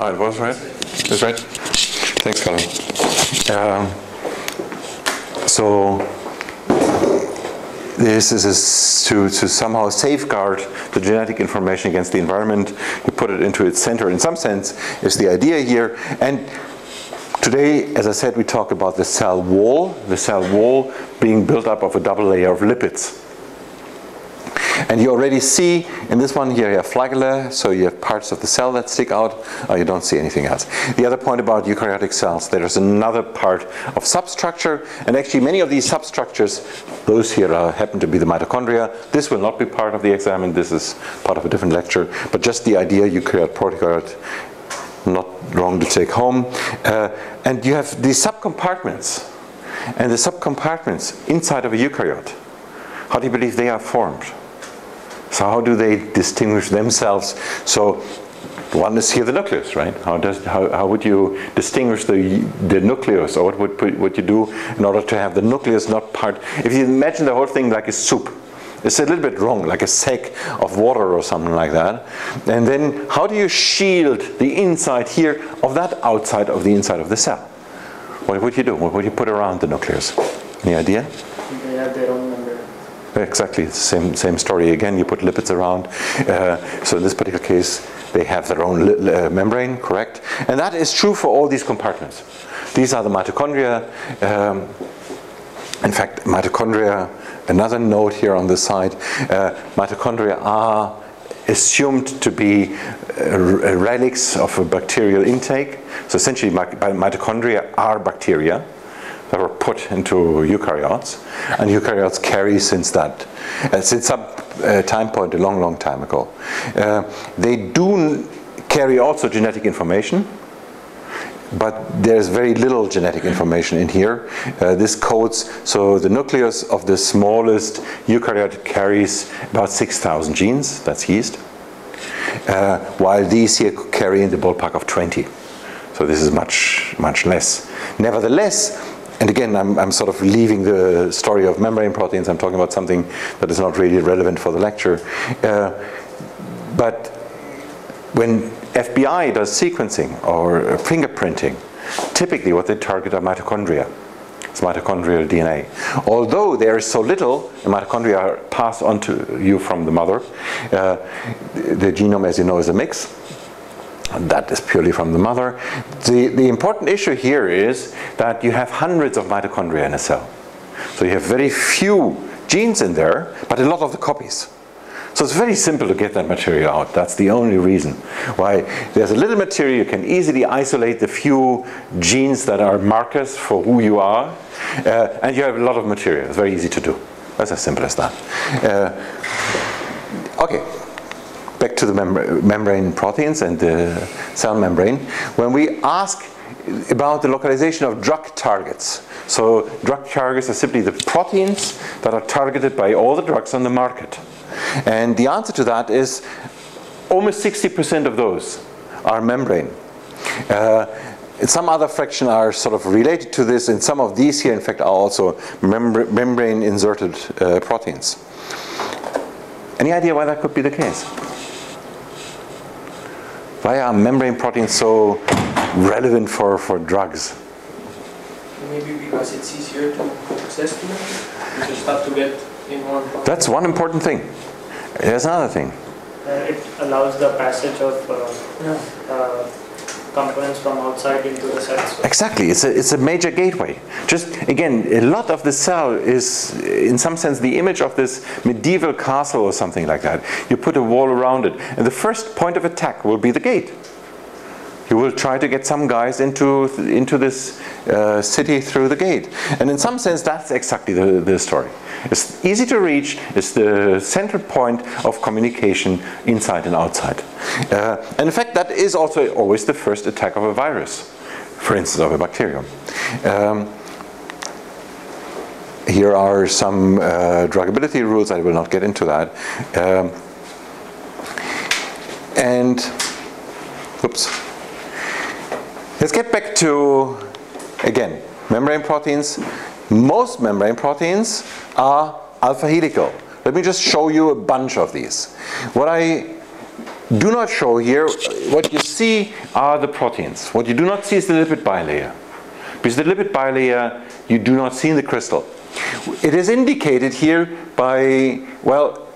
Oh, it was right? That's right. Thanks, Colin. Um, so this is to, to somehow safeguard the genetic information against the environment. You put it into its center in some sense is the idea here. And today, as I said, we talk about the cell wall, the cell wall being built up of a double layer of lipids. And you already see in this one here you have flagella, so you have parts of the cell that stick out, or you don't see anything else. The other point about eukaryotic cells, there's another part of substructure, and actually many of these substructures, those here uh, happen to be the mitochondria. This will not be part of the exam, and this is part of a different lecture, but just the idea eukaryote, prokaryote, not wrong to take home. Uh, and you have these subcompartments, and the subcompartments inside of a eukaryote. How do you believe they are formed? So how do they distinguish themselves? So one is here the nucleus, right? How, does, how, how would you distinguish the, the nucleus, or what would what you do in order to have the nucleus not part? If you imagine the whole thing like a soup, it's a little bit wrong, like a sack of water or something like that. And then how do you shield the inside here of that outside of the inside of the cell? What would you do? What would you put around the nucleus? Any idea? They have their own Exactly, same same story again. You put lipids around. Uh, so in this particular case, they have their own uh, membrane, correct? And that is true for all these compartments. These are the mitochondria. Um, in fact, mitochondria. Another note here on the side: uh, mitochondria are assumed to be uh, relics of a bacterial intake. So essentially, mitochondria are bacteria that were put into eukaryotes, and eukaryotes carry since that, uh, since some uh, time point a long, long time ago. Uh, they do carry also genetic information, but there's very little genetic information in here. Uh, this codes, so the nucleus of the smallest eukaryote carries about 6,000 genes, that's yeast, uh, while these here carry in the ballpark of 20. So this is much, much less. Nevertheless, and again, I'm, I'm, sort of leaving the story of membrane proteins. I'm talking about something that is not really relevant for the lecture. Uh, but when FBI does sequencing or fingerprinting, typically what they target are mitochondria. It's mitochondrial DNA. Although there is so little, mitochondria are passed on to you from the mother. Uh, the genome, as you know, is a mix. That is purely from the mother. The, the important issue here is that you have hundreds of mitochondria in a cell. So you have very few genes in there, but a lot of the copies. So it's very simple to get that material out. That's the only reason why there's a little material you can easily isolate the few genes that are markers for who you are, uh, and you have a lot of material. It's very easy to do. That's as simple as that. Uh, okay back to the mem membrane proteins and the cell membrane, when we ask about the localization of drug targets. So drug targets are simply the proteins that are targeted by all the drugs on the market. And the answer to that is almost 60% of those are membrane. Uh, some other fraction are sort of related to this, and some of these here, in fact, are also membra membrane inserted uh, proteins. Any idea why that could be the case? Why are membrane proteins so relevant for, for drugs? Maybe because it's easier to access to them. You just have to get in one. Protein. That's one important thing. There's another thing. Uh, it allows the passage of uh, uh, components from outside into the cell. Exactly, it's a, it's a major gateway. Just again, a lot of the cell is, in some sense, the image of this medieval castle or something like that. You put a wall around it, and the first point of attack will be the gate. You will try to get some guys into, into this uh, city through the gate. And in some sense, that's exactly the, the story. It's easy to reach, it's the central point of communication inside and outside. Uh, and in fact, that is also always the first attack of a virus, for instance, of a bacterium. Um, here are some uh, druggability rules, I will not get into that. Um, and, oops. Let's get back to, again, membrane proteins. Most membrane proteins are alpha helical. Let me just show you a bunch of these. What I do not show here, what you see are the proteins. What you do not see is the lipid bilayer. Because the lipid bilayer you do not see in the crystal. It is indicated here by, well,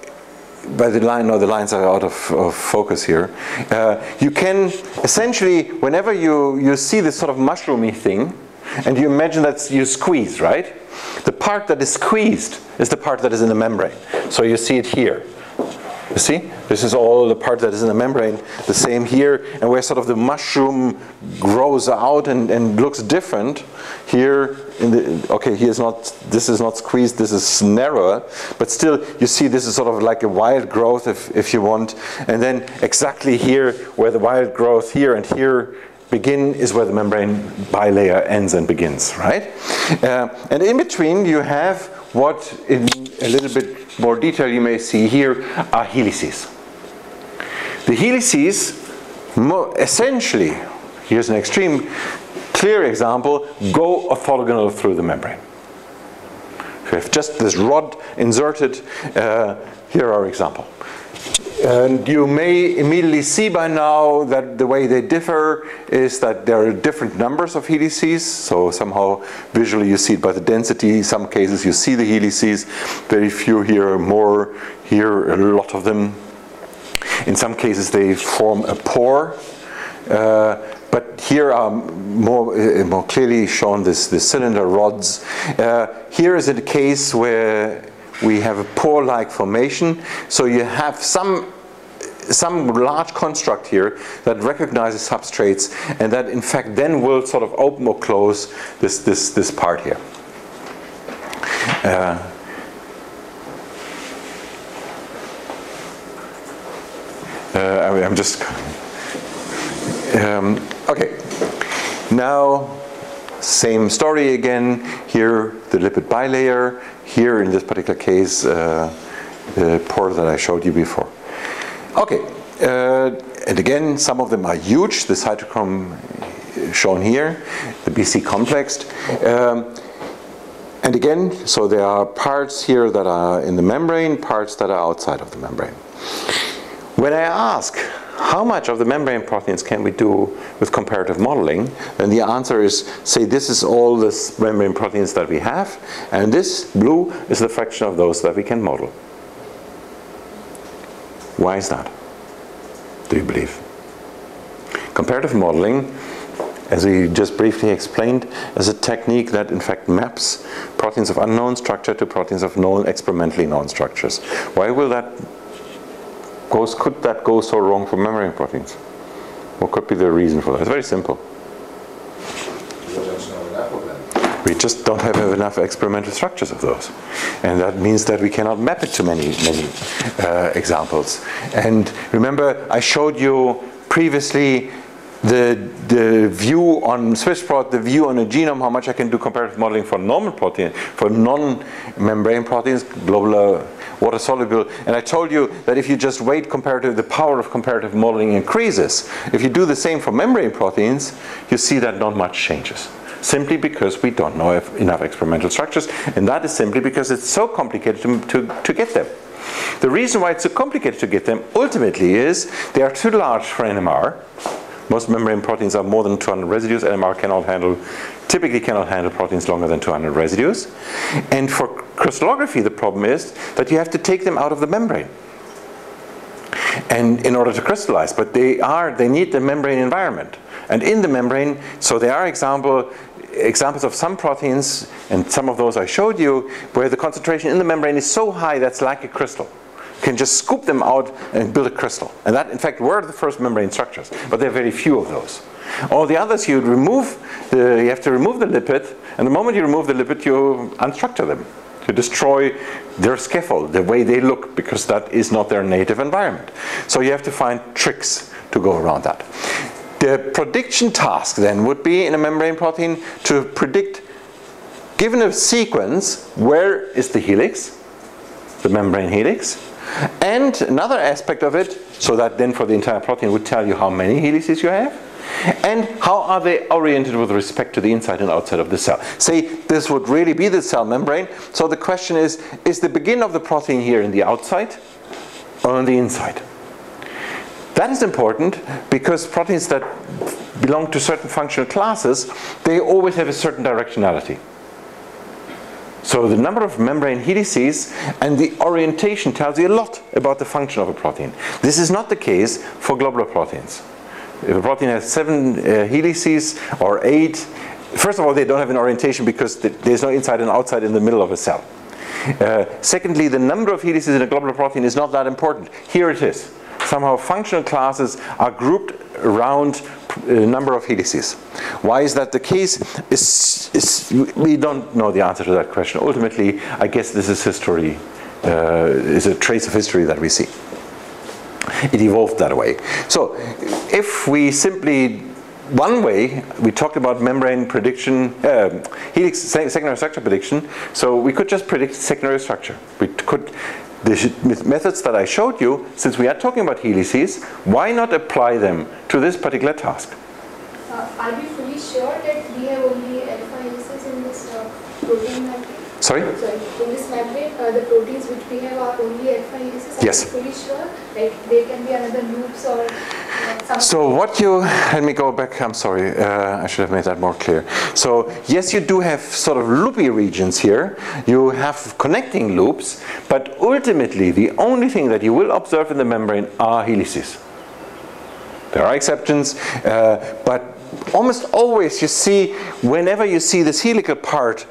by the line, no, the lines are out of, of focus here. Uh, you can essentially, whenever you, you see this sort of mushroomy thing, and you imagine that you squeeze, right? The part that is squeezed is the part that is in the membrane. So you see it here. You see? This is all the part that is in the membrane. The same here. And where sort of the mushroom grows out and, and looks different, here the, okay, here's not, this is not squeezed, this is narrower. But still, you see this is sort of like a wild growth, if, if you want. And then exactly here, where the wild growth here and here begin is where the membrane bilayer ends and begins, right? Uh, and in between you have what in a little bit more detail you may see here are helices. The helices essentially, here's an extreme clear example, go orthogonal through the membrane. We have just this rod inserted, uh, here our example. And you may immediately see by now that the way they differ is that there are different numbers of helices. So somehow visually you see it by the density. In some cases you see the helices. Very few here, more here, a lot of them. In some cases they form a pore. Uh, but here are more, uh, more clearly shown this, the cylinder rods. Uh, here is a case where we have a pore-like formation. So you have some some large construct here that recognizes substrates and that in fact then will sort of open or close this, this, this part here. Uh, uh, I'm just, um, okay. Now, same story again. Here, the lipid bilayer. Here, in this particular case, uh, the pore that I showed you before. Okay, uh, and again, some of them are huge. The cytochrome shown here, the BC complex. Um, and again, so there are parts here that are in the membrane, parts that are outside of the membrane. When I ask how much of the membrane proteins can we do with comparative modeling, And the answer is, say this is all the membrane proteins that we have, and this blue is the fraction of those that we can model. Why is that? Do you believe? Comparative modeling, as we just briefly explained, is a technique that in fact maps proteins of unknown structure to proteins of known experimentally known structures. Why will that goes, could that go so wrong for membrane proteins? What could be the reason for that? It's very simple. We just don't have enough experimental structures of those. And that means that we cannot map it to many, many uh, examples. And remember, I showed you previously the, the view on SwissProt, the view on a genome, how much I can do comparative modeling for normal protein, for non-membrane proteins, globular uh, water soluble. And I told you that if you just wait comparative, the power of comparative modeling increases. If you do the same for membrane proteins, you see that not much changes simply because we don't know enough experimental structures, and that is simply because it's so complicated to, to, to get them. The reason why it's so complicated to get them ultimately is they are too large for NMR. Most membrane proteins are more than 200 residues. NMR cannot handle, typically cannot handle proteins longer than 200 residues. And for crystallography, the problem is that you have to take them out of the membrane and in order to crystallize but they are they need the membrane environment and in the membrane so there are example examples of some proteins, and some of those I showed you, where the concentration in the membrane is so high that's like a crystal. Can just scoop them out and build a crystal. And that, in fact, were the first membrane structures, but there are very few of those. All the others, you remove the, you have to remove the lipid, and the moment you remove the lipid, you unstructure them to destroy their scaffold, the way they look, because that is not their native environment. So you have to find tricks to go around that. The prediction task then would be in a membrane protein to predict, given a sequence, where is the helix, the membrane helix, and another aspect of it, so that then for the entire protein would tell you how many helices you have, and how are they oriented with respect to the inside and outside of the cell. Say this would really be the cell membrane, so the question is, is the begin of the protein here in the outside or on the inside? That is important because proteins that belong to certain functional classes, they always have a certain directionality. So the number of membrane helices and the orientation tells you a lot about the function of a protein. This is not the case for globular proteins. If a protein has seven uh, helices or eight, first of all, they don't have an orientation because there's no inside and outside in the middle of a cell. Uh, secondly, the number of helices in a globular protein is not that important. Here it is. Somehow functional classes are grouped around number of helices. Why is that the case? Is, is, we don't know the answer to that question. Ultimately, I guess this is history, uh, is a trace of history that we see. It evolved that way. So if we simply one way, we talked about membrane prediction, uh, helix secondary structure prediction. So we could just predict secondary structure. We could, the methods that I showed you, since we are talking about helices, why not apply them to this particular task? Uh, are fully sure that we have only alpha helices in this uh, protein matrix? Sorry? Sorry, in this membrane, uh, the proteins which we have are only alpha helices. Yes. fully sure? Like there can be another loops or uh, something? So what you, let me go back, I'm sorry, uh, I should have made that more clear. So yes, you do have sort of loopy regions here. You have connecting loops, but ultimately the only thing that you will observe in the membrane are helices. There are exceptions, uh, but almost always you see, whenever you see this helical part,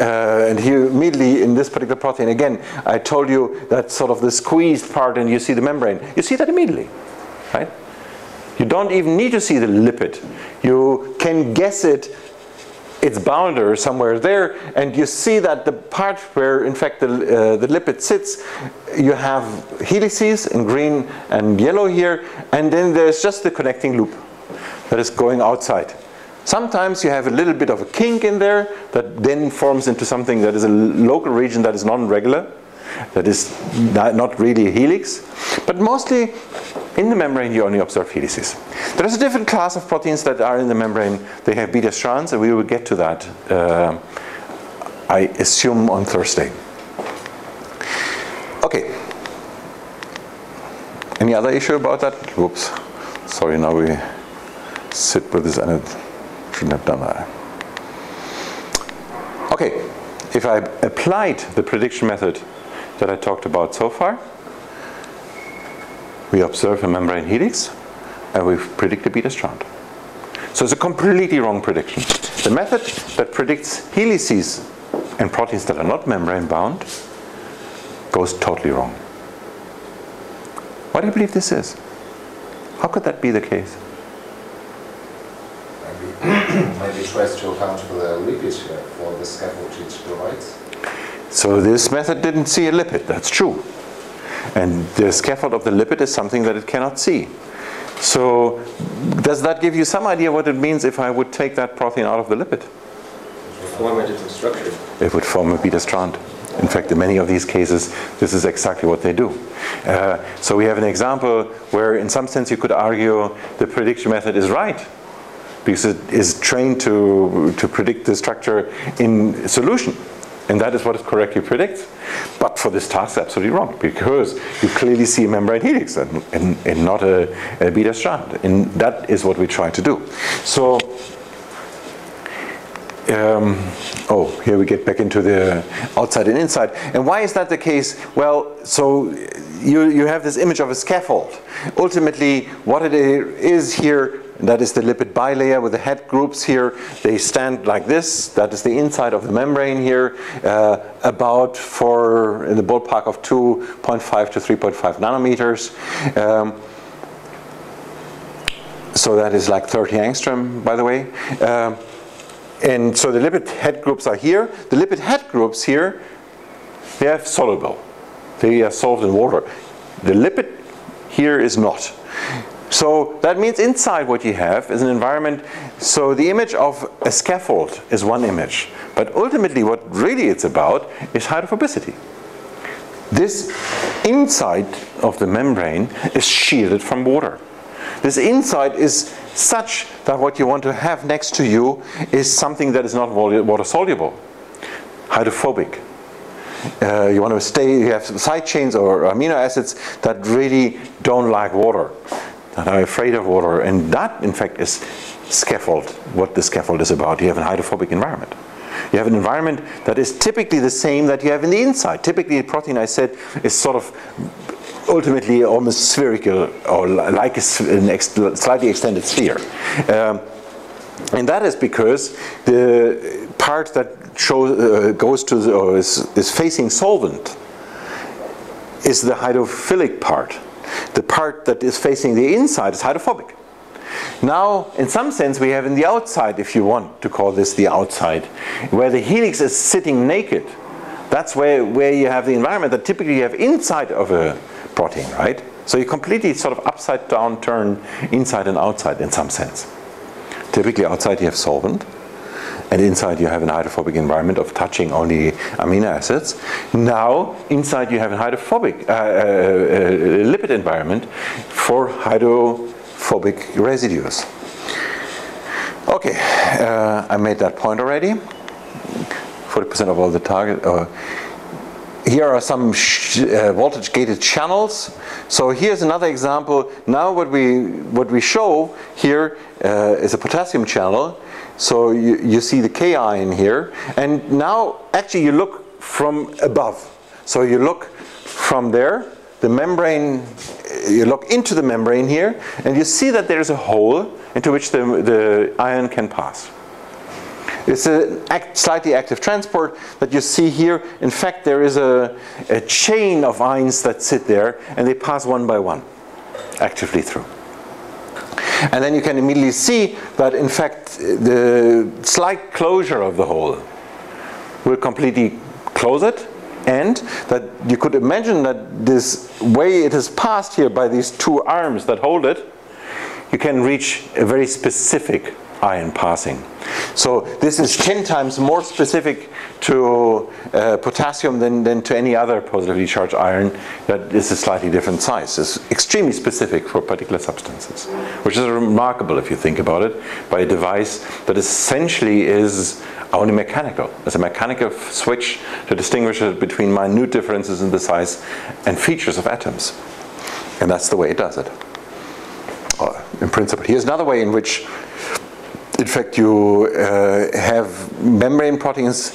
uh, and here immediately in this particular protein, again, I told you that sort of the squeezed part and you see the membrane. You see that immediately, right? You don't even need to see the lipid. You can guess it, its bounder somewhere there, and you see that the part where in fact the, uh, the lipid sits, you have helices in green and yellow here, and then there's just the connecting loop that is going outside. Sometimes you have a little bit of a kink in there that then forms into something that is a local region that is non-regular, that is not really a helix. But mostly in the membrane you only observe helices. There is a different class of proteins that are in the membrane. They have beta strands and we will get to that, uh, I assume on Thursday. Okay. Any other issue about that? Whoops. Sorry, now we sit with this and shouldn't have done that. Okay, if I applied the prediction method that I talked about so far, we observe a membrane helix and we predict a beta strand. So it's a completely wrong prediction. The method that predicts helices and proteins that are not membrane bound goes totally wrong. Why do you believe this is? How could that be the case? maybe tries to account for the leakage for the scaffold it provides. So this method didn't see a lipid, that's true. And the scaffold of the lipid is something that it cannot see. So does that give you some idea what it means if I would take that protein out of the lipid? Form a different structure. It would form a beta strand. In fact, in many of these cases, this is exactly what they do. Uh, so we have an example where in some sense you could argue the prediction method is right because it is trained to, to predict the structure in solution. And that is what it correctly predicts. But for this task, absolutely wrong, because you clearly see a membrane helix and, and, and not a, a, beta strand. And that is what we try to do. So, um, oh, here we get back into the outside and inside. And why is that the case? Well, so you, you have this image of a scaffold. Ultimately, what it is here that is the lipid bilayer with the head groups here. They stand like this. That is the inside of the membrane here, uh, about for in the ballpark of 2.5 to 3.5 nanometers. Um, so that is like 30 angstrom, by the way. Um, and so the lipid head groups are here. The lipid head groups here, they are soluble. They are solved in water. The lipid here is not. So that means inside what you have is an environment. So the image of a scaffold is one image. But ultimately what really it's about is hydrophobicity. This inside of the membrane is shielded from water. This inside is such that what you want to have next to you is something that is not water soluble, hydrophobic. Uh, you want to stay, you have side chains or amino acids that really don't like water that are afraid of water. And that, in fact, is scaffold, what the scaffold is about. You have an hydrophobic environment. You have an environment that is typically the same that you have in the inside. Typically, the protein, I said, is sort of ultimately almost spherical or like a ex slightly extended sphere. Um, and that is because the part that shows, uh, goes to the, or is, is facing solvent is the hydrophilic part. The part that is facing the inside is hydrophobic. Now, in some sense, we have in the outside, if you want to call this the outside, where the helix is sitting naked. That's where, where you have the environment that typically you have inside of a protein, right? So you completely sort of upside down turn inside and outside in some sense. Typically outside you have solvent, and inside you have an hydrophobic environment of touching only amino acids. Now, inside you have a hydrophobic uh, uh, uh, lipid environment for hydrophobic residues. Okay, uh, I made that point already. 40% of all the target. Uh, here are some voltage gated channels. So here's another example. Now what we what we show here is a potassium channel. So you, you see the K ion here. And now actually you look from above. So you look from there, the membrane, you look into the membrane here, and you see that there's a hole into which the, the ion can pass. It's a act, slightly active transport that you see here. In fact, there is a, a chain of ions that sit there, and they pass one by one actively through. And then you can immediately see that in fact the slight closure of the hole will completely close it and that you could imagine that this way it is passed here by these two arms that hold it, you can reach a very specific ion passing. So this is 10 times more specific to uh, potassium than, than to any other positively charged ion that is a slightly different size. It's extremely specific for particular substances, which is remarkable if you think about it, by a device that essentially is only mechanical. It's a mechanical switch to distinguish between minute differences in the size and features of atoms. And that's the way it does it. Uh, in principle. Here's another way in which in fact, you uh, have membrane proteins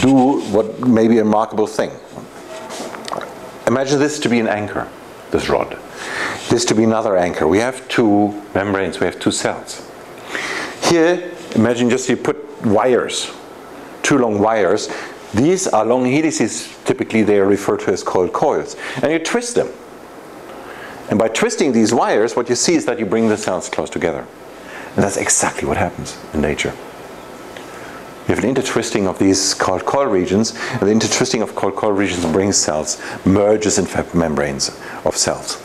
do what may be a remarkable thing. Imagine this to be an anchor, this rod. This to be another anchor. We have two membranes, we have two cells. Here, imagine just you put wires, two long wires. These are long helices, typically they are referred to as coiled coils. And you twist them. And by twisting these wires, what you see is that you bring the cells close together. And that's exactly what happens in nature. You have an intertwisting of these coiled coil regions, and the intertwisting of coiled coil regions brings cells, merges in fact membranes of cells.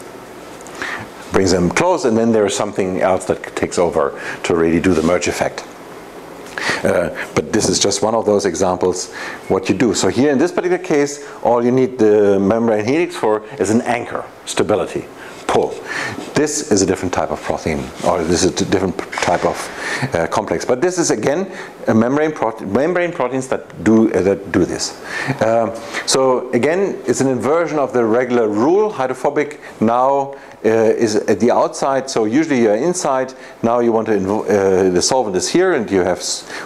Brings them close, and then there is something else that takes over to really do the merge effect. Uh, but this is just one of those examples what you do. So here in this particular case, all you need the membrane helix for is an anchor, stability pull. This is a different type of protein, or this is a different type of uh, complex. But this is again a membrane, prote membrane proteins that do uh, that do this. Uh, so again, it's an inversion of the regular rule. Hydrophobic now uh, is at the outside, so usually you're inside. Now you want to uh, the solvent is here, and you have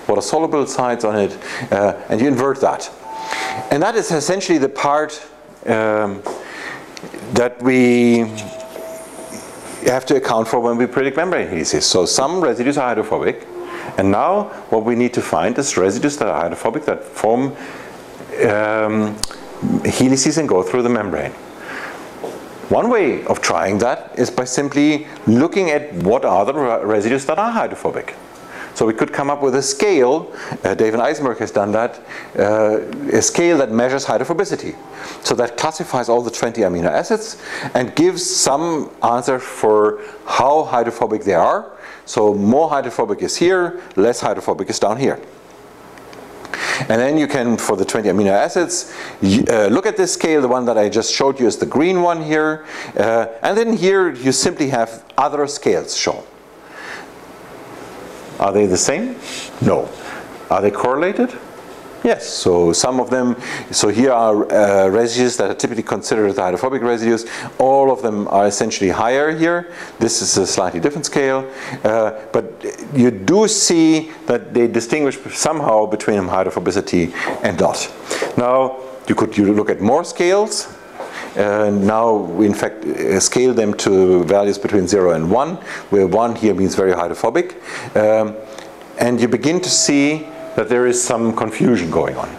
water soluble sides on it, uh, and you invert that. And that is essentially the part um, that we have to account for when we predict membrane helices. So some residues are hydrophobic, and now what we need to find is residues that are hydrophobic that form um, helices and go through the membrane. One way of trying that is by simply looking at what are the residues that are hydrophobic. So we could come up with a scale, uh, David Eisenberg has done that, uh, a scale that measures hydrophobicity. So that classifies all the 20 amino acids and gives some answer for how hydrophobic they are. So more hydrophobic is here, less hydrophobic is down here. And then you can, for the 20 amino acids, uh, look at this scale, the one that I just showed you is the green one here. Uh, and then here you simply have other scales shown. Are they the same? No. Are they correlated? Yes, so some of them, so here are uh, residues that are typically considered the hydrophobic residues. All of them are essentially higher here. This is a slightly different scale. Uh, but you do see that they distinguish somehow between hydrophobicity and not. Now, you could you look at more scales. Uh, now we in fact uh, scale them to values between 0 and 1, where 1 here means very hydrophobic. Um, and you begin to see that there is some confusion going on.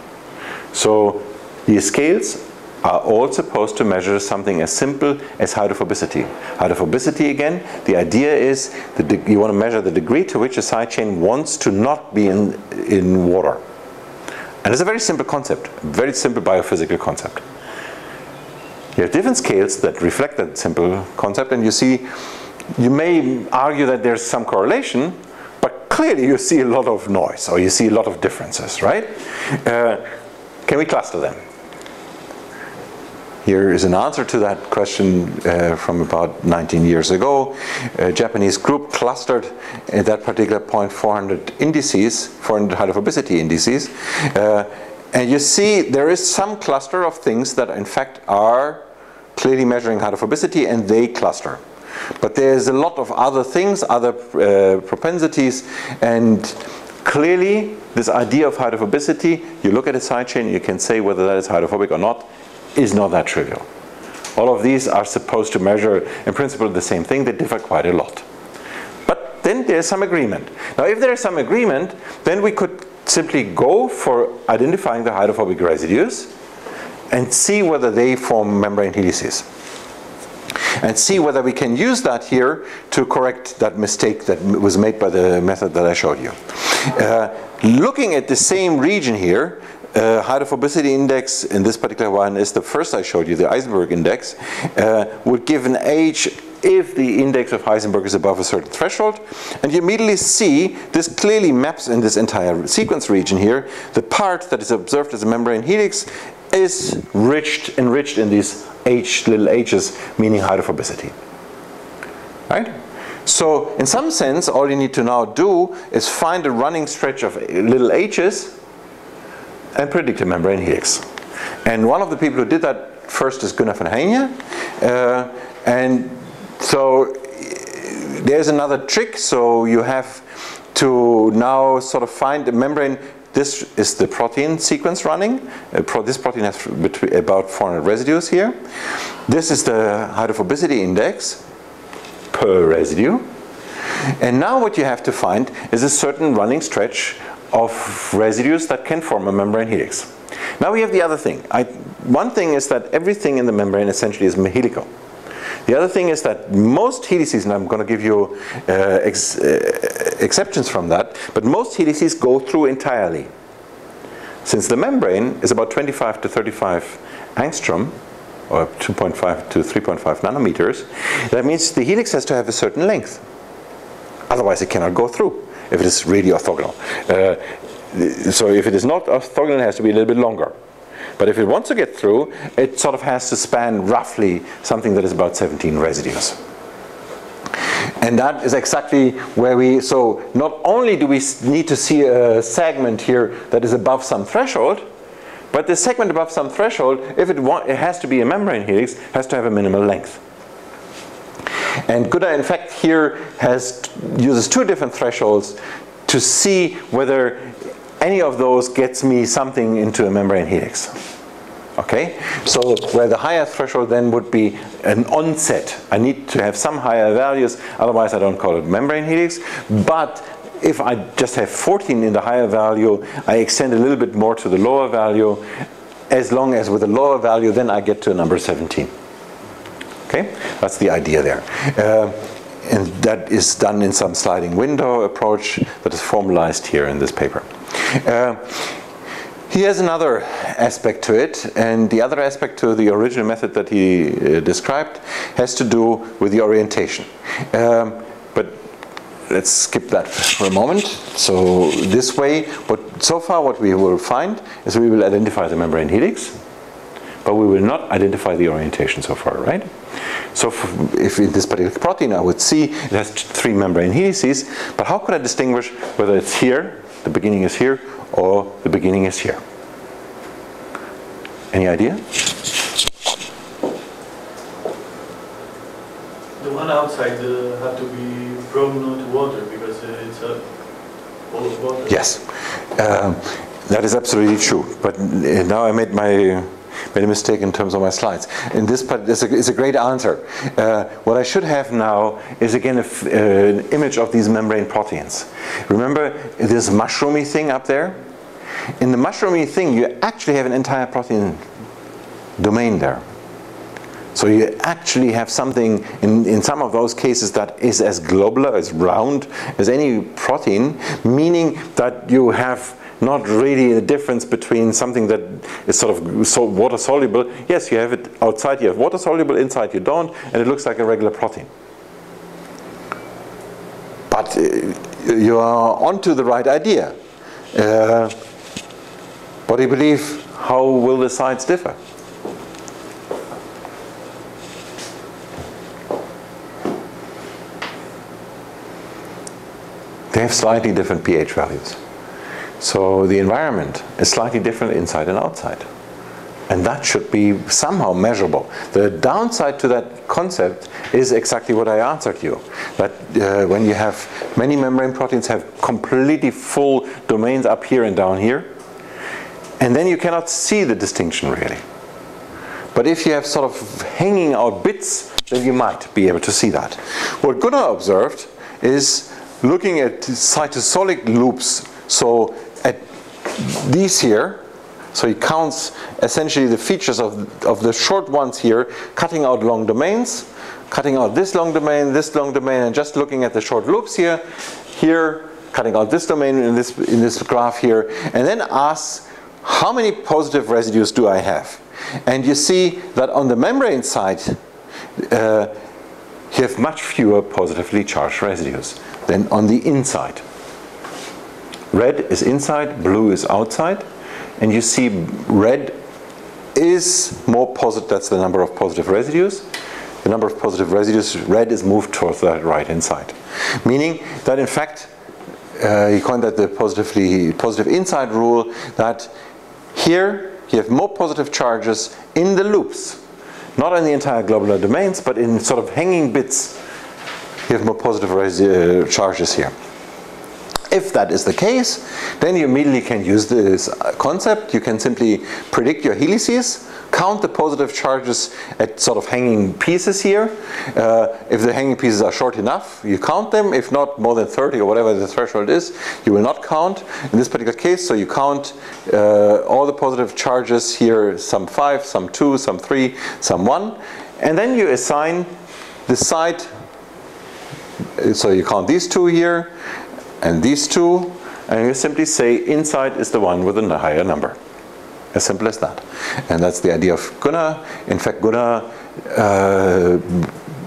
So these scales are all supposed to measure something as simple as hydrophobicity. Hydrophobicity, again, the idea is that you want to measure the degree to which a side chain wants to not be in, in water. And it's a very simple concept, very simple biophysical concept. You have different scales that reflect that simple concept, and you see, you may argue that there's some correlation, but clearly you see a lot of noise or you see a lot of differences, right? Uh, can we cluster them? Here is an answer to that question uh, from about 19 years ago. A Japanese group clustered at that particular point 400 indices, 400 hydrophobicity indices. Uh, and you see there is some cluster of things that in fact are clearly measuring hydrophobicity and they cluster. But there's a lot of other things, other uh, propensities, and clearly this idea of hydrophobicity, you look at a side chain, you can say whether that is hydrophobic or not, is not that trivial. All of these are supposed to measure, in principle, the same thing. They differ quite a lot. But then there's some agreement. Now, if there is some agreement, then we could simply go for identifying the hydrophobic residues and see whether they form membrane helices and see whether we can use that here to correct that mistake that was made by the method that I showed you. Uh, looking at the same region here, uh, hydrophobicity index in this particular one is the first I showed you, the Eisenberg index, uh, would give an age if the index of Eisenberg is above a certain threshold. And you immediately see this clearly maps in this entire sequence region here. The part that is observed as a membrane helix is enriched, enriched in these H, little h's, meaning hydrophobicity. Right? So in some sense, all you need to now do is find a running stretch of little h's and predict a membrane helix. And one of the people who did that first is Gunnar von Heijne. Uh, and so there's another trick. So you have to now sort of find a membrane this is the protein sequence running. Uh, pro this protein has about 400 residues here. This is the hydrophobicity index per residue. And now what you have to find is a certain running stretch of residues that can form a membrane helix. Now we have the other thing. I, one thing is that everything in the membrane essentially is helical. The other thing is that most helices, and I'm going to give you uh, ex uh, exceptions from that, but most helices go through entirely. Since the membrane is about 25 to 35 angstrom, or 2.5 to 3.5 nanometers, that means the helix has to have a certain length. Otherwise it cannot go through if it is really orthogonal. Uh, so if it is not orthogonal, it has to be a little bit longer. But if it wants to get through, it sort of has to span roughly something that is about 17 residues. And that is exactly where we, so not only do we need to see a segment here that is above some threshold, but the segment above some threshold, if it, it has to be a membrane helix, has to have a minimal length. And Gunnar, in fact, here has uses two different thresholds to see whether any of those gets me something into a membrane helix. Okay, so where the higher threshold then would be an onset. I need to have some higher values, otherwise I don't call it membrane helix. But if I just have 14 in the higher value, I extend a little bit more to the lower value. As long as with the lower value, then I get to a number 17. Okay, that's the idea there. Uh, and that is done in some sliding window approach that is formalized here in this paper. Uh, he has another aspect to it, and the other aspect to the original method that he uh, described has to do with the orientation. Um, but let's skip that for a moment. So this way, but so far what we will find is we will identify the membrane helix, but we will not identify the orientation so far, right? So if in this particular protein I would see it has three membrane helices, but how could I distinguish whether it's here, the beginning is here, or the beginning is here. Any idea? The one outside uh, have to be broken into water because uh, it's a bowl of water. Yes, um, that is absolutely true. But uh, now I made my made a mistake in terms of my slides. In this part, it's a, it's a great answer. Uh, what I should have now is again uh, an image of these membrane proteins. Remember this mushroomy thing up there? In the mushroomy thing, you actually have an entire protein domain there. So you actually have something in, in some of those cases that is as globular, as round as any protein, meaning that you have not really a difference between something that is sort of so water soluble. Yes, you have it outside, you have water soluble, inside you don't, and it looks like a regular protein. But uh, you are onto the right idea. Uh, what do you believe? How will the sides differ? They have slightly different pH values. So the environment is slightly different inside and outside. And that should be somehow measurable. The downside to that concept is exactly what I answered you. That uh, when you have many membrane proteins have completely full domains up here and down here, and then you cannot see the distinction really. But if you have sort of hanging out bits, then you might be able to see that. What Gunnar observed is looking at cytosolic loops, so at these here, so he counts essentially the features of, of the short ones here, cutting out long domains, cutting out this long domain, this long domain, and just looking at the short loops here, here, cutting out this domain in this, in this graph here, and then asks how many positive residues do I have? And you see that on the membrane side, uh, you have much fewer positively charged residues than on the inside. Red is inside, blue is outside, and you see red is more positive, that's the number of positive residues. The number of positive residues, red is moved towards the right hand side. Meaning that in fact, uh, he coined that the positively positive inside rule that here you have more positive charges in the loops, not in the entire globular domains, but in sort of hanging bits, you have more positive uh, charges here. If that is the case, then you immediately can use this concept. You can simply predict your helices, count the positive charges at sort of hanging pieces here. Uh, if the hanging pieces are short enough, you count them. If not more than 30 or whatever the threshold is, you will not count. In this particular case, so you count uh, all the positive charges here, some 5, some 2, some 3, some 1. And then you assign the site, so you count these two here, and these two, and you simply say inside is the one with a higher number. As simple as that. And that's the idea of Gunnar. In fact, Gunnar, uh,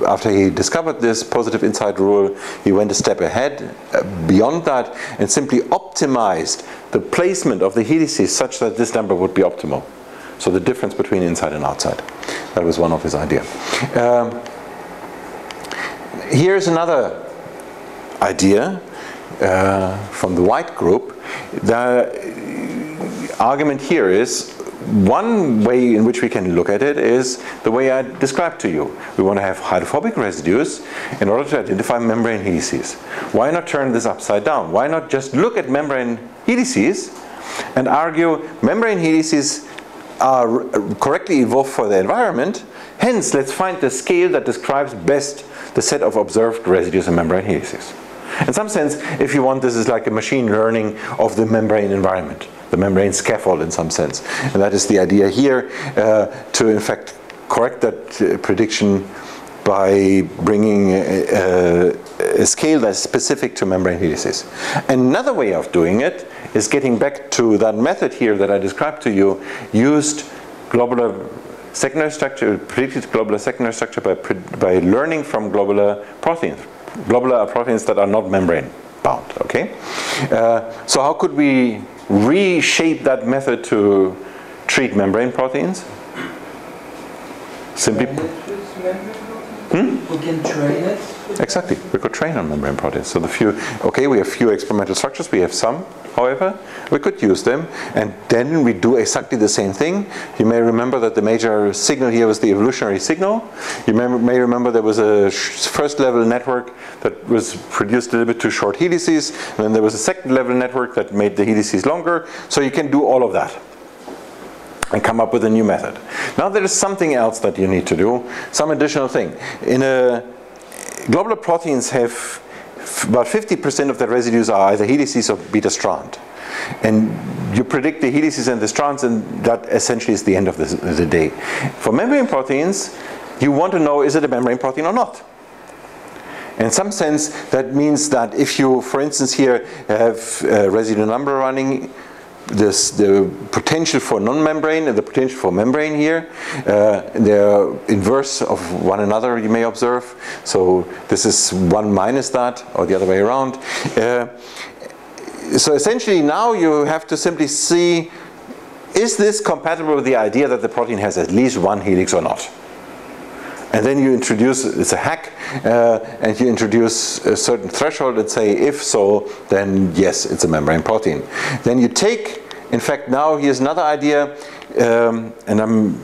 after he discovered this positive inside rule, he went a step ahead uh, beyond that and simply optimized the placement of the helices such that this number would be optimal. So the difference between inside and outside. That was one of his ideas. Um, here's another idea uh, from the White group. The argument here is one way in which we can look at it is the way I described to you. We want to have hydrophobic residues in order to identify membrane helices. Why not turn this upside down? Why not just look at membrane helices and argue membrane helices are correctly evolved for the environment, hence let's find the scale that describes best the set of observed residues in membrane helices. In some sense, if you want, this is like a machine learning of the membrane environment, the membrane scaffold in some sense. And that is the idea here uh, to, in fact, correct that uh, prediction by bringing a, a, scale that's specific to membrane helices. Another way of doing it is getting back to that method here that I described to you, used globular secondary structure, predicted globular secondary structure by, by learning from globular proteins globular proteins that are not membrane bound. Okay, uh, so how could we reshape that method to treat membrane proteins? Simply. Hmm? We can train it. Exactly, we could train on membrane proteins. So the few, okay, we have few experimental structures, we have some, however, we could use them, and then we do exactly the same thing. You may remember that the major signal here was the evolutionary signal. You may, may remember there was a sh- first level network that was produced a little bit too short helices, and then there was a second level network that made the helices longer. So you can do all of that and come up with a new method. Now there is something else that you need to do, some additional thing. In a globular proteins have about 50% of their residues are either helices or beta strand. And you predict the helices and the strands, and that essentially is the end of the, the day. For membrane proteins, you want to know is it a membrane protein or not? In some sense, that means that if you, for instance, here have a residue number running, this, the potential for non-membrane and the potential for membrane here, uh, they're inverse of one another, you may observe. So this is one minus that, or the other way around. Uh, so essentially now you have to simply see, is this compatible with the idea that the protein has at least one helix or not? And then you introduce, it's a hack, uh, and you introduce a certain threshold and say, if so, then yes, it's a membrane protein. Then you take, in fact, now here's another idea, um, and I'm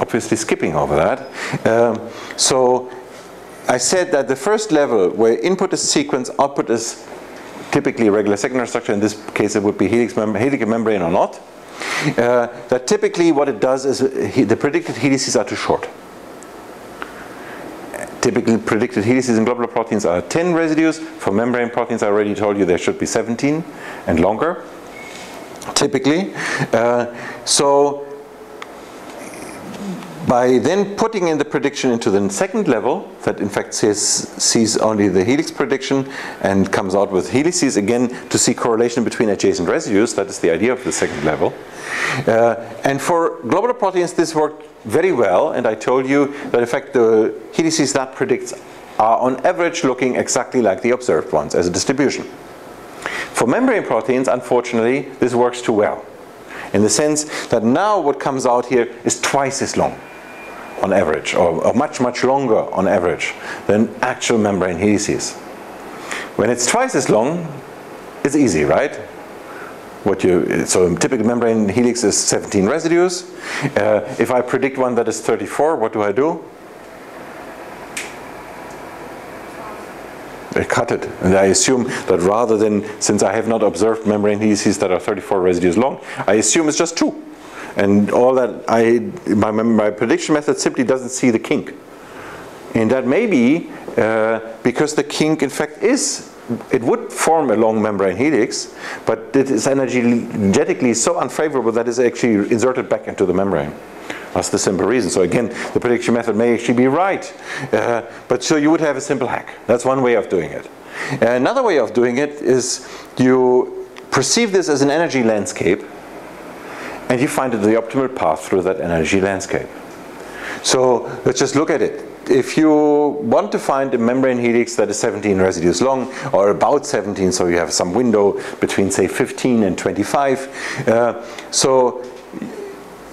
obviously skipping over that. Um, so I said that the first level, where input is sequence, output is typically regular secondary structure, in this case it would be helix mem helical membrane or not, uh, that typically what it does is he, the predicted helices are too short. Typically predicted helices in globular proteins are 10 residues. For membrane proteins, I already told you there should be 17 and longer, typically. Uh, so by then putting in the prediction into the second level, that in fact sees only the helix prediction and comes out with helices again to see correlation between adjacent residues, that is the idea of the second level. Uh, and for globular proteins this worked very well and I told you that in fact the helices that predicts are on average looking exactly like the observed ones as a distribution. For membrane proteins, unfortunately, this works too well. In the sense that now what comes out here is twice as long on average, or, or much, much longer on average than actual membrane helices. When it's twice as long, it's easy, right? What you, so typical membrane helix is 17 residues. Uh, if I predict one that is 34, what do I do? I cut it. And I assume that rather than, since I have not observed membrane helices that are 34 residues long, I assume it's just two. And all that I, my, my prediction method simply doesn't see the kink. And that may be uh, because the kink in fact is, it would form a long membrane helix, but it is energetically so unfavorable that it's actually inserted back into the membrane. That's the simple reason. So again, the prediction method may actually be right. Uh, but so you would have a simple hack. That's one way of doing it. Another way of doing it is you perceive this as an energy landscape and you find the optimal path through that energy landscape. So let's just look at it. If you want to find a membrane helix that is 17 residues long, or about 17, so you have some window between say 15 and 25, uh, so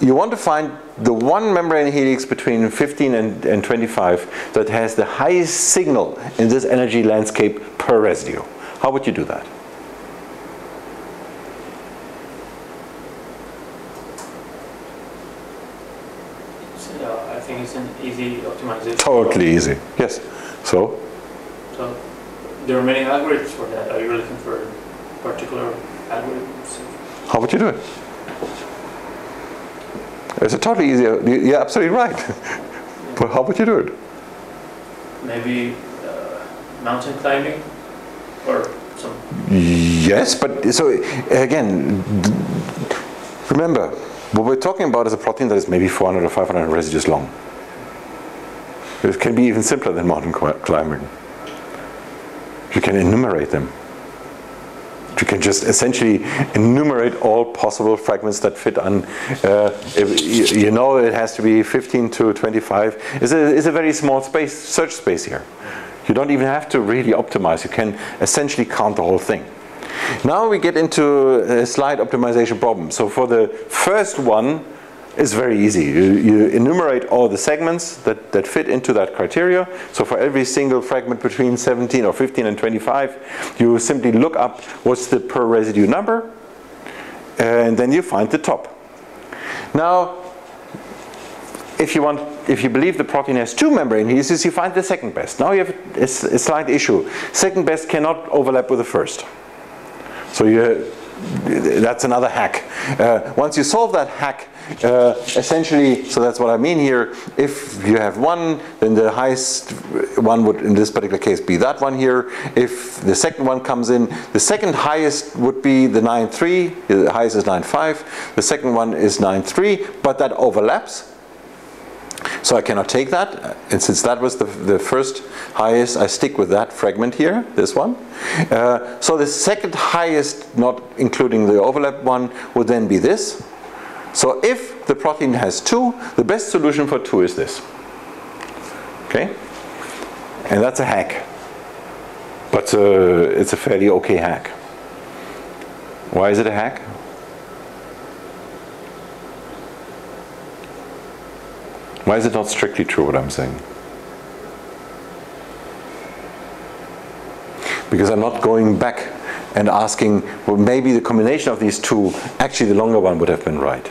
you want to find the one membrane helix between 15 and, and 25 that has the highest signal in this energy landscape per residue. How would you do that? Yeah, I think it's an easy optimization. Totally easy. Yes. So So there are many algorithms for that. Are you looking for particular algorithms? how would you do it? It's a totally easy. You're absolutely right. but how would you do it? Maybe uh, mountain climbing or some. Yes, but so again, remember, what we're talking about is a protein that is maybe 400 or 500 residues long. It can be even simpler than mountain cli- climbing. You can enumerate them. You can just essentially enumerate all possible fragments that fit on. Uh, if, you, you know it has to be 15 to 25. It's a, it's a very small space, search space here. You don't even have to really optimize. You can essentially count the whole thing. Now we get into a slide optimization problem. So for the first one, it's very easy. You, you enumerate all the segments that, that fit into that criteria. So for every single fragment between 17 or 15 and 25, you simply look up what's the per residue number, and then you find the top. Now, if you want, if you believe the protein has two membrane adhesives, you find the second best. Now you have a slight issue. Second best cannot overlap with the first. So you, that's another hack. Uh, once you solve that hack, uh, essentially, so that's what I mean here. If you have one, then the highest one would, in this particular case, be that one here. If the second one comes in, the second highest would be the 9.3. The highest is 9.5. The second one is 9.3, but that overlaps. So I cannot take that, and since that was the, the first highest, I stick with that fragment here, this one. Uh, so the second highest, not including the overlap one, would then be this. So if the protein has two, the best solution for two is this. Okay? And that's a hack. But uh, it's a fairly okay hack. Why is it a hack? Why is it not strictly true what I'm saying? Because I'm not going back and asking, well, maybe the combination of these two, actually the longer one would have been right.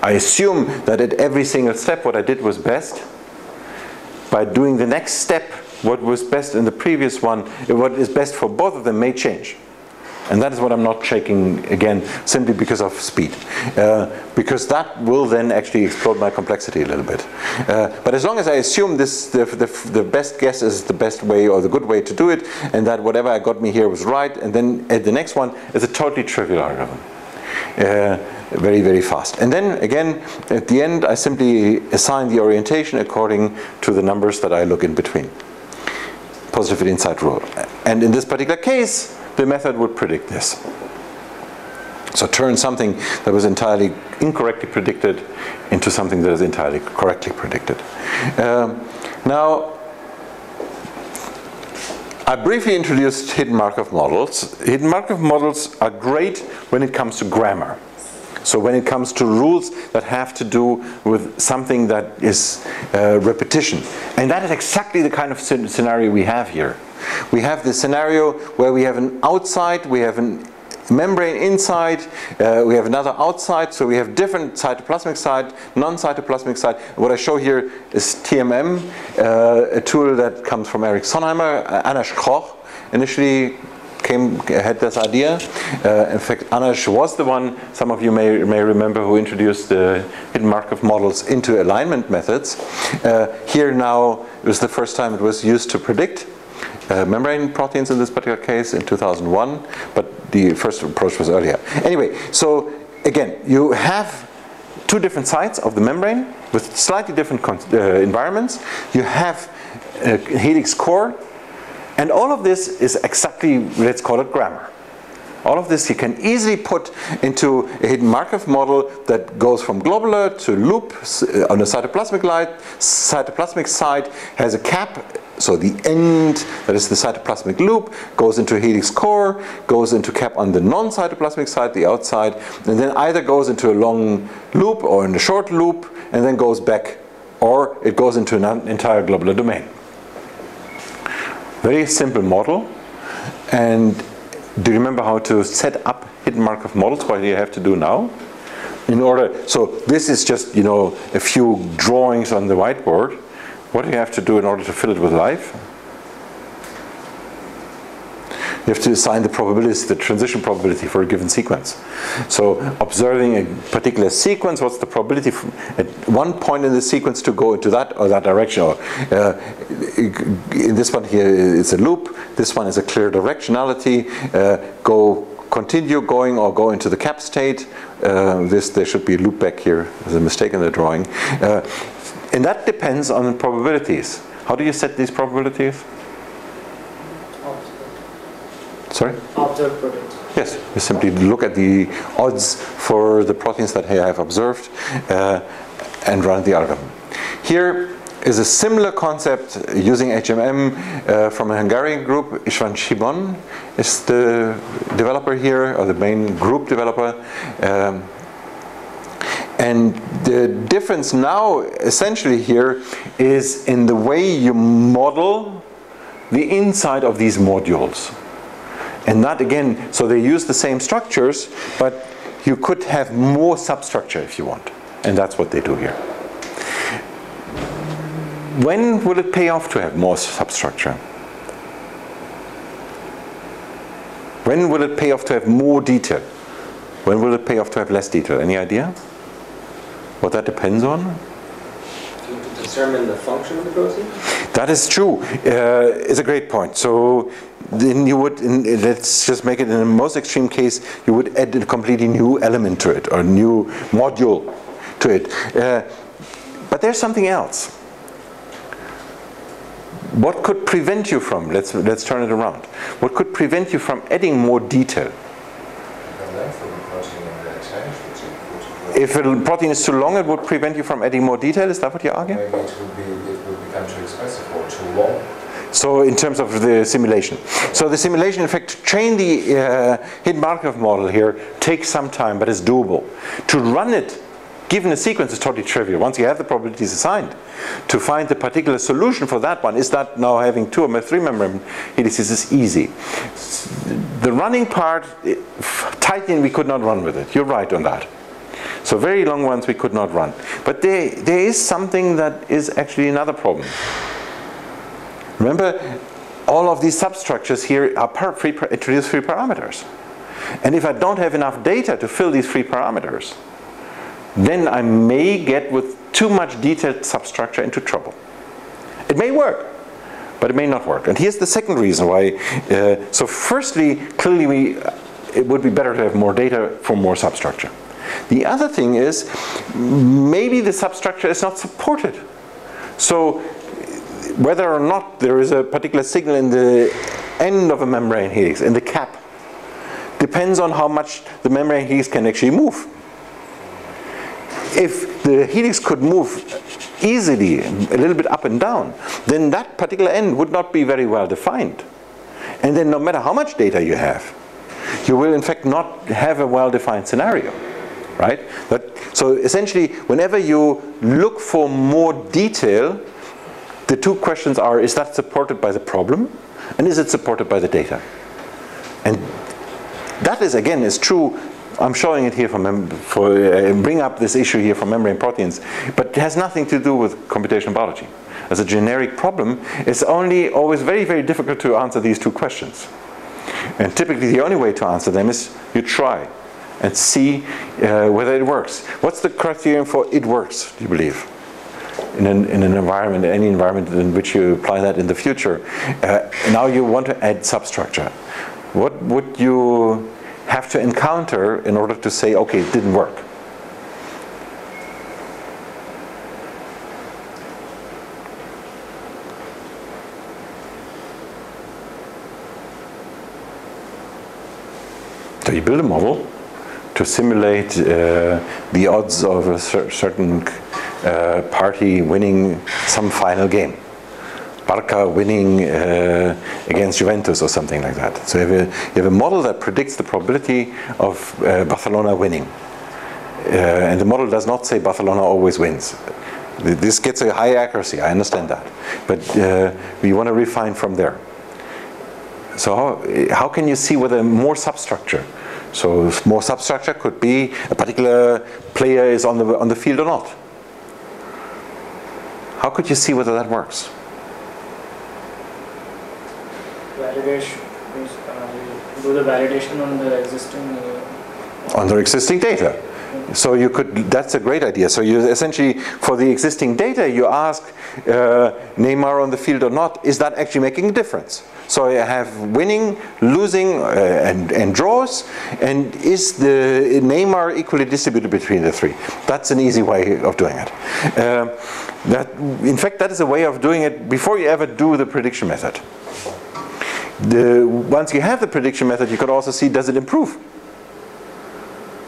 I assume that at every single step what I did was best. By doing the next step, what was best in the previous one, what is best for both of them may change. And that is what I'm not checking again, simply because of speed. Uh, because that will then actually explode my complexity a little bit. Uh, but as long as I assume this, the, the, the best guess is the best way or the good way to do it, and that whatever I got me here was right, and then at the next one is a totally trivial algorithm. Uh, very, very fast. And then again, at the end, I simply assign the orientation according to the numbers that I look in between. Positive inside rule. And in this particular case, the method would predict this. So turn something that was entirely incorrectly predicted into something that is entirely correctly predicted. Um, now, I briefly introduced hidden Markov models. Hidden Markov models are great when it comes to grammar. So when it comes to rules that have to do with something that is uh, repetition. And that is exactly the kind of scenario we have here. We have the scenario where we have an outside, we have an membrane inside, uh, we have another outside, so we have different cytoplasmic side, non-cytoplasmic side. What I show here is TMHMM, uh, a tool that comes from Erik Sonnhammer, uh, Krogh initially came had this idea. Uh, in fact, Anash was the one, some of you may, may remember, who introduced the hidden Markov models into alignment methods. Uh, here now was the first time it was used to predict uh, membrane proteins in this particular case in 2001, but the first approach was earlier. Anyway, so again, you have two different sides of the membrane with slightly different uh, environments. You have a helix core, and all of this is exactly, let's call it grammar. All of this you can easily put into a hidden Markov model that goes from globular to loop uh, on the cytoplasmic light. Cytoplasmic side has a cap, so the end, that is the cytoplasmic loop, goes into helix core, goes into cap on the non-cytoplasmic side, the outside, and then either goes into a long loop or in a short loop, and then goes back, or it goes into an entire globular domain. Very simple model. And do you remember how to set up hidden Markov models? What do you have to do now? In order, so this is just, you know, a few drawings on the whiteboard. What do you have to do in order to fill it with life? You have to assign the probability, the transition probability for a given sequence. So observing a particular sequence, what's the probability at one point in the sequence to go into that or that direction? Or, uh, in this one here, it's a loop. This one is a clear directionality. Uh, go continue going or go into the cap state. Uh, this there should be a loop back here. There's a mistake in the drawing, uh, and that depends on the probabilities. How do you set these probabilities? Sorry. Observed proteins. Yes, you simply look at the odds for the proteins that hey I have observed uh, and run the algorithm. Here is a similar concept using HMM uh, from a Hungarian group. Istvan Simon is the developer here, or the main group developer. Um, And the difference now, essentially here, is in the way you model the inside of these modules. And that again, so they use the same structures, but you could have more substructure if you want. And that's what they do here. When will it pay off to have more substructure? When will it pay off to have more detail? When will it pay off to have less detail? Any idea? What that depends on? To determine the function of the protein? That is true. Uh, it's a great point. So then you would, in, let's just make it in the most extreme case, you would add a completely new element to it or a new module to it. Uh, but there's something else. What could prevent you from, let's, let's turn it around, what could prevent you from adding more detail? The length of the protein and the change which it would If a protein is too long, it would prevent you from adding more detail, is that what you're arguing? Maybe it would be, it would become too expensive or too long. So in terms of the simulation. So the simulation, in fact, to train the uh, hidden Markov model here takes some time, but it's doable. To run it, given a sequence, is totally trivial. Once you have the probabilities assigned, to find the particular solution for that one, is that now having two or three membrane helices is easy. The running part, tightening, we could not run with it. You're right on that. So very long ones we could not run. But there, there is something that is actually another problem. Remember, all of these substructures here are free, introduce free parameters. And if I don't have enough data to fill these free parameters, then I may get with too much detailed substructure into trouble. It may work, but it may not work. And here's the second reason why. Uh, so, firstly, clearly, we, it would be better to have more data for more substructure. The other thing is maybe the substructure is not supported. So, whether or not there is a particular signal in the end of a membrane helix, in the cap, depends on how much the membrane helix can actually move. If the helix could move easily, a little bit up and down, then that particular end would not be very well defined. And then no matter how much data you have, you will in fact not have a well-defined scenario. Right? But, so essentially, whenever you look for more detail, the two questions are, is that supported by the problem? And is it supported by the data? And that is, again, is true. I'm showing it here for, uh, bring up this issue here for membrane proteins, but it has nothing to do with computational biology. As a generic problem, it's only always very, very difficult to answer these two questions. And typically, the only way to answer them is you try and see uh, whether it works. What's the criterion for it works, do you believe? In an, in an environment, any environment in which you apply that in the future. Uh, now you want to add substructure. What would you have to encounter in order to say, okay, it didn't work? So you build a model to simulate uh, the odds of a cer- certain uh, party winning some final game. Barca winning uh, against Juventus or something like that. So you have, a, you have a model that predicts the probability of uh, Barcelona winning. Uh, and the model does not say Barcelona always wins. This gets a high accuracy, I understand that. But uh, we want to refine from there. So how, how can you see whether more substructure? So if more substructure could be a particular player is on the on the field or not. How could you see whether that works? Validation uh, do the validation on the existing. Uh, on their existing data. So you could, that's a great idea. So you essentially, for the existing data, you ask uh, Neymar on the field or not, is that actually making a difference? So you have winning, losing, uh, and, and draws, and is the Neymar equally distributed between the three? That's an easy way of doing it. Um that, in fact, that is a way of doing it before you ever do the prediction method. The, once you have the prediction method, you could also see does it improve?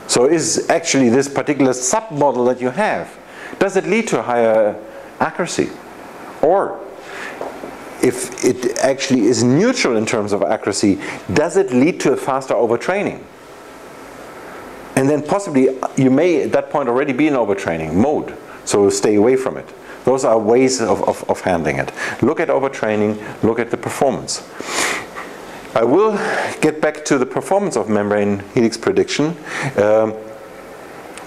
So is actually this particular submodel that you have, does it lead to a higher accuracy? Or if it actually is neutral in terms of accuracy, does it lead to a faster overtraining? And then possibly you may at that point already be in overtraining mode, so stay away from it. Those are ways of, of, of handling it. Look at overtraining, look at the performance. I will get back to the performance of membrane helix prediction. Um,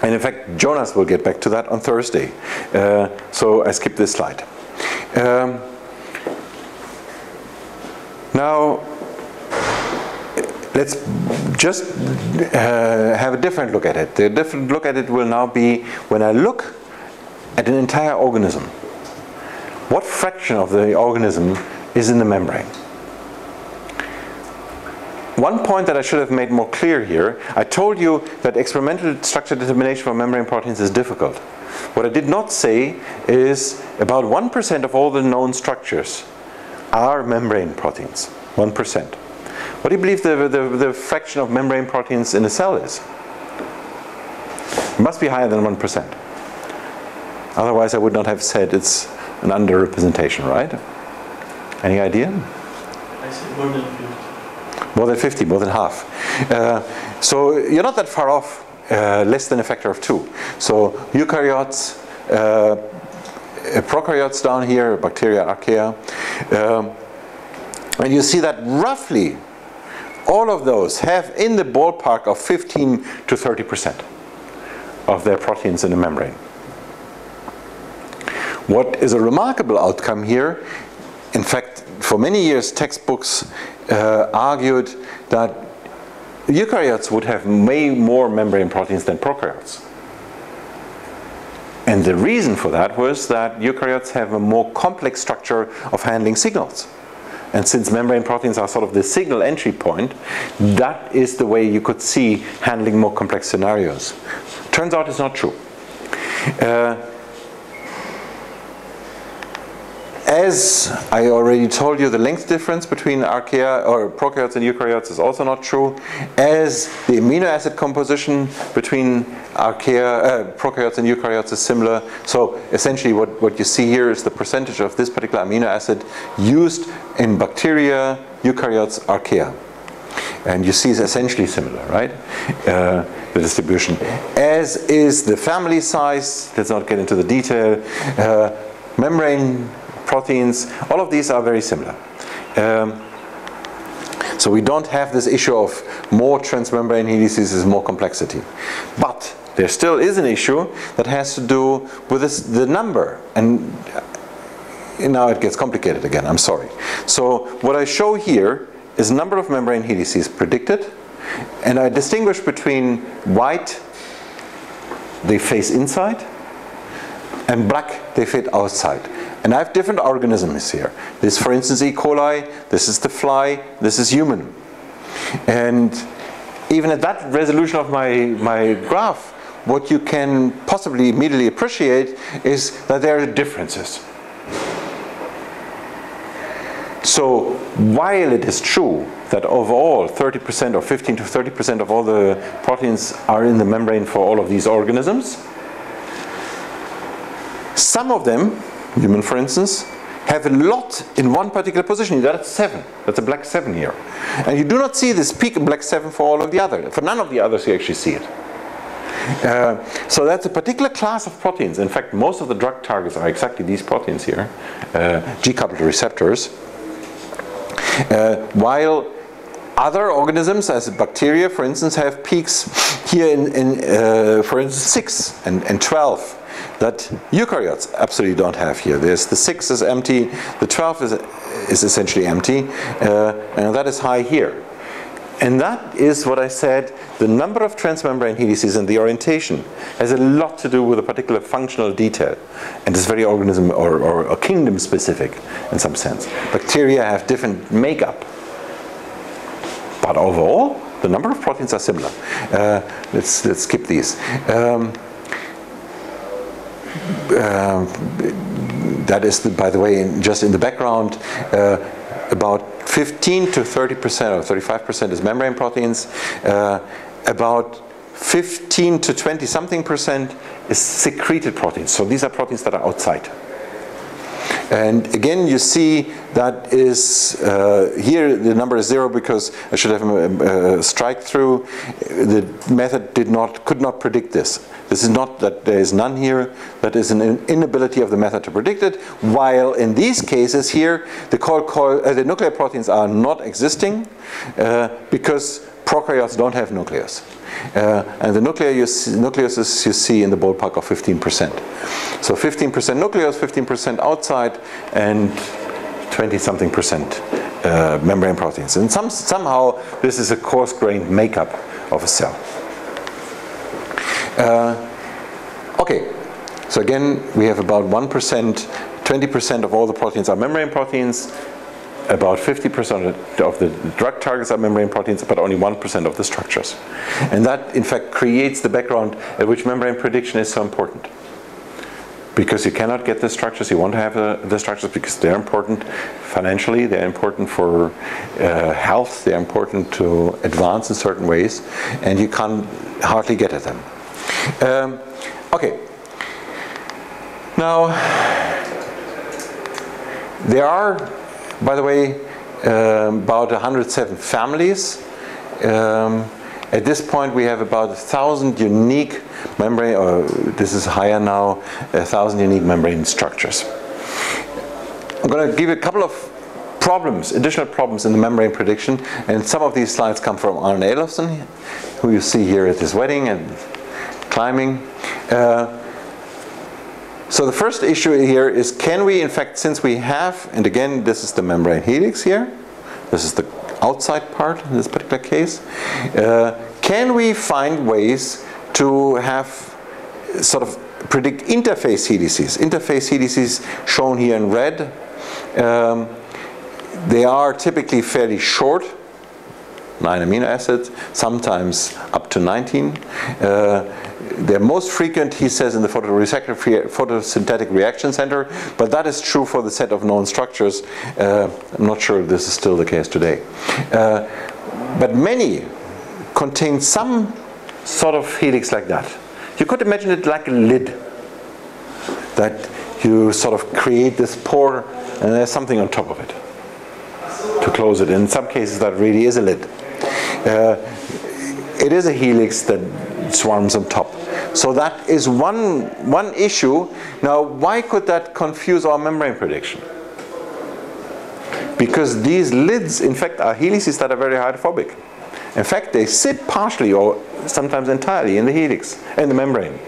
and in fact, Jonas will get back to that on Thursday. Uh, so I skip this slide. Um, now, let's just uh, have a different look at it. The different look at it will now be when I look at an entire organism. What fraction of the organism is in the membrane? One point that I should have made more clear here, I told you that experimental structure determination for membrane proteins is difficult. What I did not say is about 1% of all the known structures are membrane proteins. 1%. What do you believe the, the, the fraction of membrane proteins in a cell is? It must be higher than 1%. Otherwise I would not have said it's an underrepresentation, right? Any idea? I said more than 50. More than 50, more than half. Uh, so you're not that far off, uh, less than a factor of two. So eukaryotes, uh, prokaryotes down here, bacteria, archaea. Um, and you see that roughly all of those have in the ballpark of 15 to 30% of their proteins in the membrane. What is a remarkable outcome here, in fact, for many years textbooks uh, argued that eukaryotes would have way more membrane proteins than prokaryotes. And the reason for that was that eukaryotes have a more complex structure of handling signals. And since membrane proteins are sort of the signal entry point, that is the way you could see handling more complex scenarios. Turns out it's not true. Uh, as I already told you, the length difference between archaea or prokaryotes and eukaryotes is also not true. As the amino acid composition between archaea, uh, prokaryotes and eukaryotes is similar. So essentially what, what you see here is the percentage of this particular amino acid used in bacteria, eukaryotes, archaea. And you see it's essentially similar, right? Uh, the distribution. As is the family size, let's not get into the detail. Uh, membrane proteins, all of these are very similar. Um, so we don't have this issue of more transmembrane helices is more complexity. But there still is an issue that has to do with this, the number. And now it gets complicated again, I'm sorry. So what I show here is number of membrane helices predicted. And I distinguish between white, they face inside, and black, they fit outside. And I have different organisms here. This, for instance, E. coli, this is the fly, this is human. And even at that resolution of my, my graph, what you can possibly immediately appreciate is that there are differences. So while it is true that overall 30% or 15 to 30% of all the proteins are in the membrane for all of these organisms, some of them human for instance, have a lot in one particular position. That's seven. That's a black seven here. And you do not see this peak in black seven for all of the other. For none of the others you actually see it. Uh, so that's a particular class of proteins. In fact, most of the drug targets are exactly these proteins here, uh, G-coupled receptors. Uh, while other organisms, as bacteria, for instance, have peaks here in, in uh, for instance, 6 and, and 12 that eukaryotes absolutely don't have here. There's the 6 is empty, the 12 is, is essentially empty, uh, and that is high here. And that is what I said, the number of transmembrane helices and the orientation has a lot to do with a particular functional detail. And it's very organism or, or, or kingdom specific in some sense. Bacteria have different makeup. But overall, the number of proteins are similar. Uh, let's, let's skip these. Um, uh, that is, the, by the way, in, just in the background, uh, about 15 to 30 percent or 35 percent is membrane proteins. Uh, about 15 to 20 something percent is secreted proteins. So these are proteins that are outside. And again, you see that is, uh, here the number is zero because I should have a, a strike through. The method did not, could not predict this. This is not that there is none here, that is an inability of the method to predict it, while in these cases here, the, coil, coil, uh, the nuclear proteins are not existing uh, because prokaryotes don't have nucleus. Uh, and the nucleus, nucleuses you see in the ballpark of 15%. So 15% nucleus, 15% outside, and 20 something percent uh, membrane proteins. And some, somehow this is a coarse grained makeup of a cell. Uh, okay, so again, we have about 1%, 20% of all the proteins are membrane proteins, about 50% of the drug targets are membrane proteins, but only 1% of the structures. And that, in fact, creates the background at which membrane prediction is so important. Because you cannot get the structures, you want to have the, the structures because they're important financially, they're important for uh, health, they're important to advance in certain ways, and you can't hardly get at them. Um, okay. Now, there are, by the way, um, about 107 families. Um, at this point, we have about a thousand unique membrane, or this is higher now, a thousand unique membrane structures. I'm going to give you a couple of problems, additional problems in the membrane prediction, and some of these slides come from Arne Elofsson, who you see here at this wedding and climbing. Uh, so the first issue here is can we, in fact, since we have, and again, this is the membrane helix here, this is the outside part in this particular case, uh, can we find ways to have sort of predict interface helices? Interface helices shown here in red. Um, they are typically fairly short, 9 amino acids, sometimes up to 19. Uh, they're most frequent, he says, in the photosynthetic reaction center, but that is true for the set of known structures. Uh, I'm not sure this is still the case today. Uh, but many contain some sort of helix like that. You could imagine it like a lid that you sort of create this pore and there's something on top of it to close it. In some cases, that really is a lid. Uh, it is a helix that swarms on top. So that is one, one issue. Now, why could that confuse our membrane prediction? Because these lids, in fact, are helices that are very hydrophobic. In fact, they sit partially or sometimes entirely in the helix, in the membrane.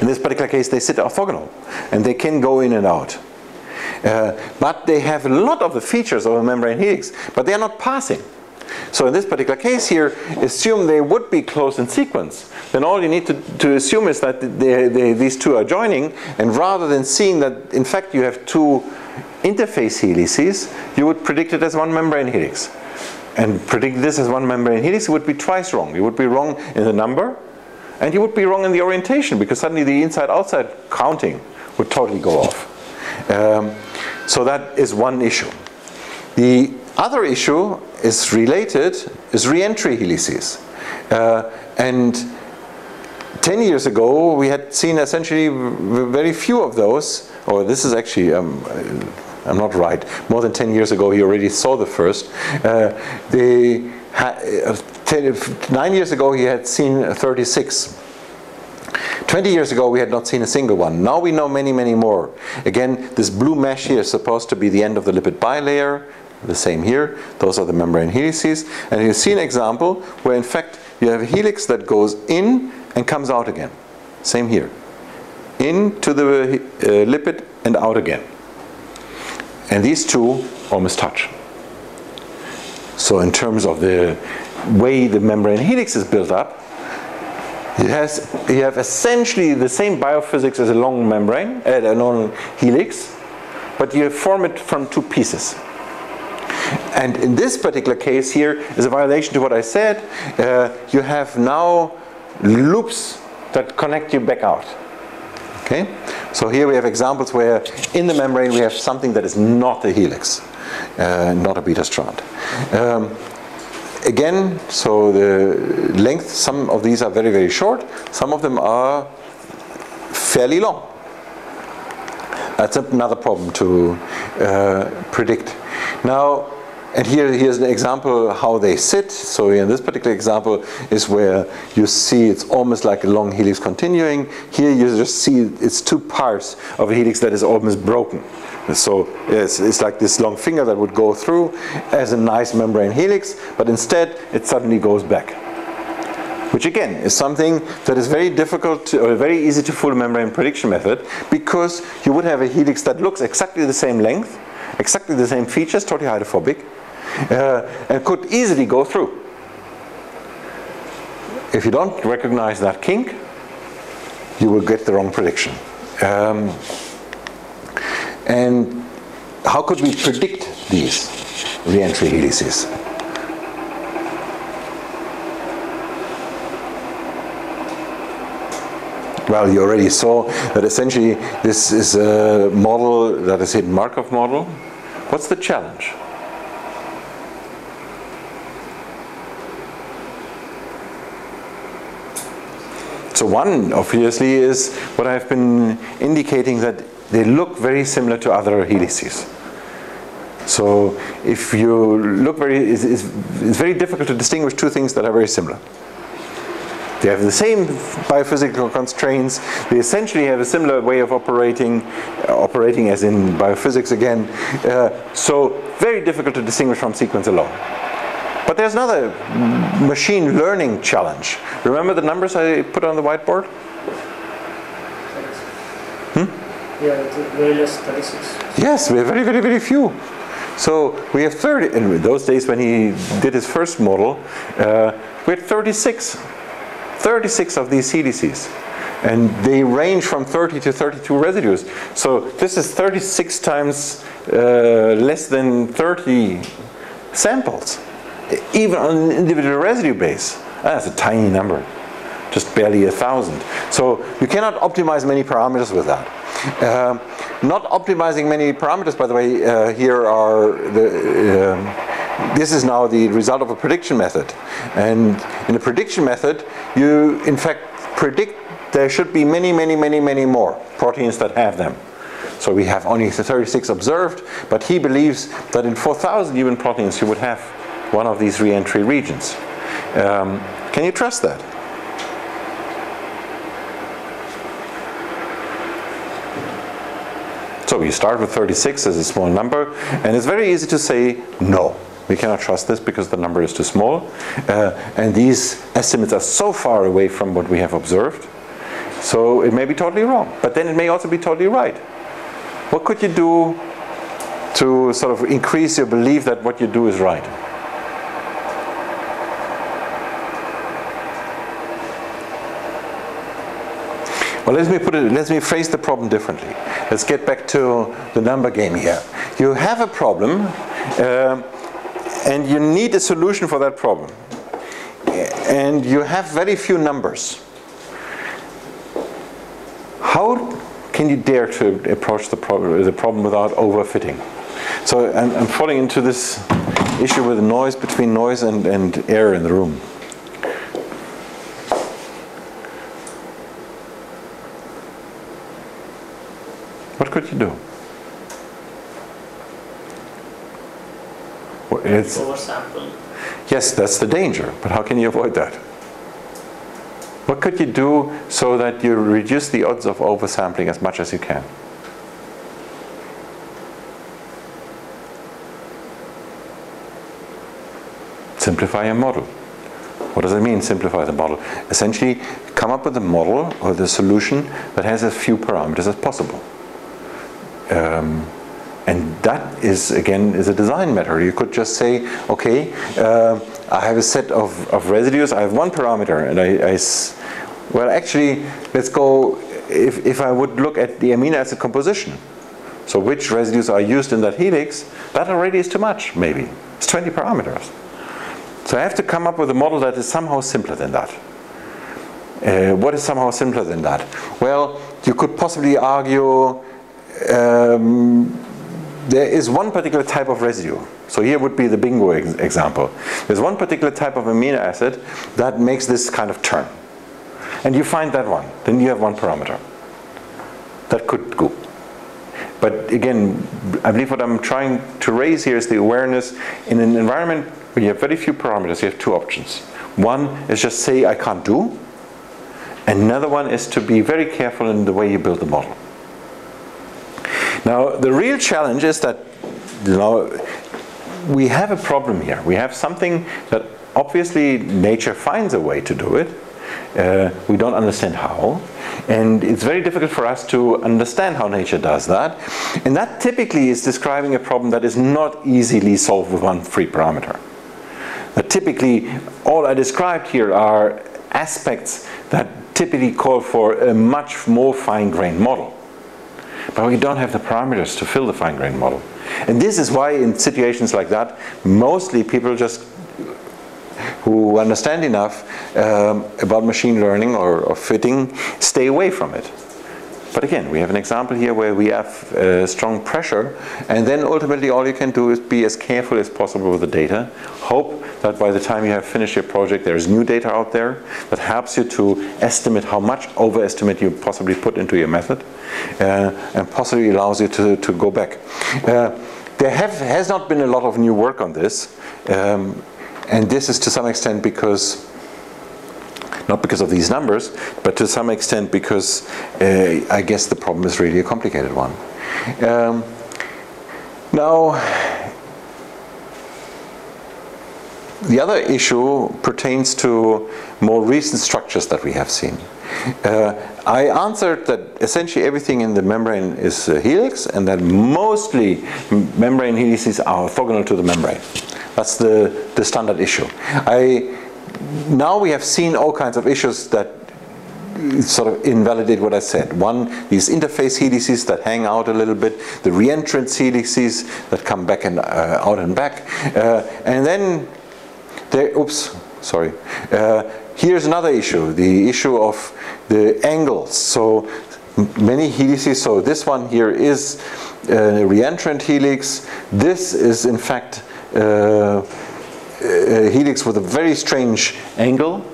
In this particular case, they sit orthogonal, and they can go in and out. Uh, but they have a lot of the features of a membrane helix, but they are not passing. So in this particular case here, assume they would be close in sequence. Then all you need to, to assume is that they, they, these two are joining, and rather than seeing that in fact you have two interface helices, you would predict it as one membrane helix. And predict this as one membrane helix would be twice wrong. You would be wrong in the number, and you would be wrong in the orientation, because suddenly the inside-outside counting would totally go off. Um, so that is one issue. The other issue is related, is reentry helices. Uh, and 10 years ago, we had seen essentially very few of those, or this is actually, um, I'm not right, more than 10 years ago, he already saw the first. Uh, the, uh, ten, nine years ago, he had seen 36. 20 years ago, we had not seen a single one. Now we know many, many more. Again, this blue mesh here is supposed to be the end of the lipid bilayer the same here. Those are the membrane helices. And you see an example where in fact you have a helix that goes in and comes out again. Same here. Into the uh, lipid and out again. And these two almost touch. So in terms of the way the membrane helix is built up, it has, you have essentially the same biophysics as a long membrane, uh, a long helix, but you form it from two pieces. And in this particular case here is a violation to what I said. Uh, you have now loops that connect you back out. Okay? So here we have examples where in the membrane we have something that is not a helix, uh, not a beta strand. Um, again, so the length, some of these are very, very short, some of them are fairly long. That's another problem to uh, predict. Now, and here, here's an example how they sit. So in this particular example is where you see it's almost like a long helix continuing. Here you just see it's two parts of a helix that is almost broken. And So it's, it's like this long finger that would go through as a nice membrane helix, but instead it suddenly goes back. Which again is something that is very difficult to, or very easy to fool membrane prediction method because you would have a helix that looks exactly the same length, exactly the same features, totally hydrophobic, uh, and could easily go through. If you don't recognize that kink, you will get the wrong prediction. Um, and how could we predict these reentry helices? Well, you already saw that essentially this is a model that is a Markov model. What's the challenge? So one, obviously, is what I've been indicating that they look very similar to other helices. So if you look very, it's, it's, it's very difficult to distinguish two things that are very similar. They have the same biophysical constraints. They essentially have a similar way of operating, uh, operating as in biophysics again. Uh, so very difficult to distinguish from sequence alone. But there's another machine learning challenge. Remember the numbers I put on the whiteboard? Yeah, very less 36. Yes, we have very, very, very few. So we have 30, in those days when he did his first model, uh, we had 36. 36 of these CDCs. And they range from 30 to 32 residues. So this is 36 times uh, less than 30 samples, even on an individual residue base. That's a tiny number, just barely a thousand. So you cannot optimize many parameters with that. Um, not optimizing many parameters, by the way, uh, here are the, um, this is now the result of a prediction method. And in a prediction method, you in fact predict there should be many, many, many, many more proteins that have them. So we have only 36 observed, but he believes that in 4,000 human proteins you would have one of these re-entry regions. Um, can you trust that? So you start with 36 as a small number, and it's very easy to say no. We cannot trust this because the number is too small, uh, and these estimates are so far away from what we have observed. So it may be totally wrong, but then it may also be totally right. What could you do to sort of increase your belief that what you do is right? Well, let me put it, let me phrase the problem differently. Let's get back to the number game here. You have a problem, uh, and you need a solution for that problem. And you have very few numbers. How can you dare to approach the problem, the problem without overfitting? So I'm, I'm falling into this issue with noise between noise and, and air in the room. What could you do? Well, It's, yes, that's the danger, but how can you avoid that? What could you do so that you reduce the odds of oversampling as much as you can? Simplify your model. What does it mean, simplify the model? Essentially, come up with a model or the solution that has as few parameters as possible. Um, and that is, again, is a design matter. You could just say, okay, uh, I have a set of, of residues, I have one parameter, and I, well, actually, let's go, if, if I would look at the amino acid composition, so which residues are used in that helix, that already is too much, maybe. It's 20 parameters. So I have to come up with a model that is somehow simpler than that. Uh, what is somehow simpler than that? Well, you could possibly argue um, there is one particular type of residue. So here would be the bingo ex- example. There's one particular type of amino acid that makes this kind of turn. And you find that one. Then you have one parameter. That could go. But again, I believe what I'm trying to raise here is the awareness in an environment where you have very few parameters, you have two options. One is just say I can't do, another one is to be very careful in the way you build the model. Now, the real challenge is that you know, we have a problem here. We have something that obviously nature finds a way to do it. Uh, we don't understand how. And it's very difficult for us to understand how nature does that. And that typically is describing a problem that is not easily solved with one free parameter. But typically, all I described here are aspects that typically call for a much more fine-grained model. But we don't have the parameters to fill the fine-grained model. And this is why in situations like that, mostly people just who understand enough um, about machine learning or, or, fitting stay away from it. But again, we have an example here where we have uh, strong pressure, and then ultimately all you can do is be as careful as possible with the data. Hope that by the time you have finished your project, there is new data out there that helps you to estimate how much overestimate you possibly put into your method, uh, and possibly allows you to, to go back. Uh, there have, has not been a lot of new work on this. Um, and this is to some extent because, not because of these numbers, but to some extent because uh, I guess the problem is really a complicated one. Um, now, the other issue pertains to more recent structures that we have seen. Uh, I answered that essentially everything in the membrane is a helix and that mostly membrane helices are orthogonal to the membrane. That's the, the standard issue. I, now we have seen all kinds of issues that sort of invalidate what I said. One, these interface helices that hang out a little bit, the reentrant helices that come back and uh, out and back, uh, and then there. Oops, sorry. Uh, here's another issue: the issue of the angles. So many helices. So this one here is a reentrant helix. This is in fact uh, helix with a very strange angle.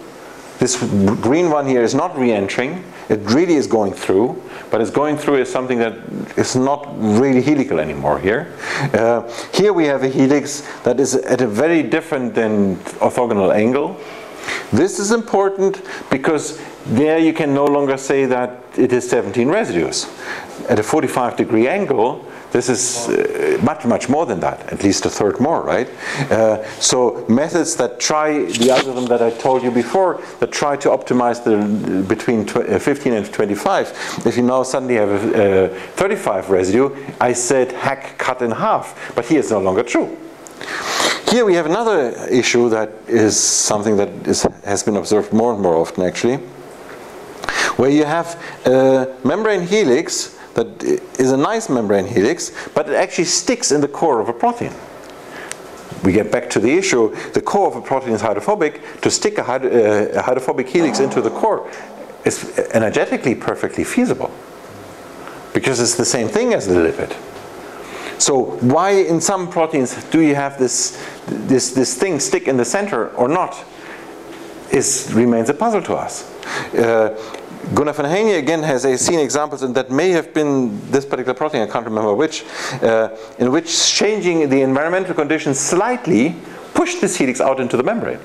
This green one here is not re-entering. It really is going through, but it's going through is something that is not really helical anymore here. Uh, here we have a helix that is at a very different than orthogonal angle. This is important because there you can no longer say that it is 17 residues. At a 45 degree angle, this is uh, much, much more than that, at least a third more, right? Uh, so methods that try the algorithm that I told you before, that try to optimize the between uh, 15 and 25. If you now suddenly have a, a 35 residue, I said hack cut in half, but here it's no longer true. Here we have another issue that is something that is, has been observed more and more often actually, where you have a membrane helix that is a nice membrane helix, but it actually sticks in the core of a protein. We get back to the issue, the core of a protein is hydrophobic. To stick a, hyd uh, a hydrophobic helix into the core is energetically perfectly feasible because it's the same thing as the lipid. So why in some proteins do you have this, this, this thing stick in the center or not is, remains a puzzle to us. Uh, Gunnar von Heijne again has seen examples, and that may have been this particular protein, I can't remember which, uh, in which changing the environmental conditions slightly pushed this helix out into the membrane.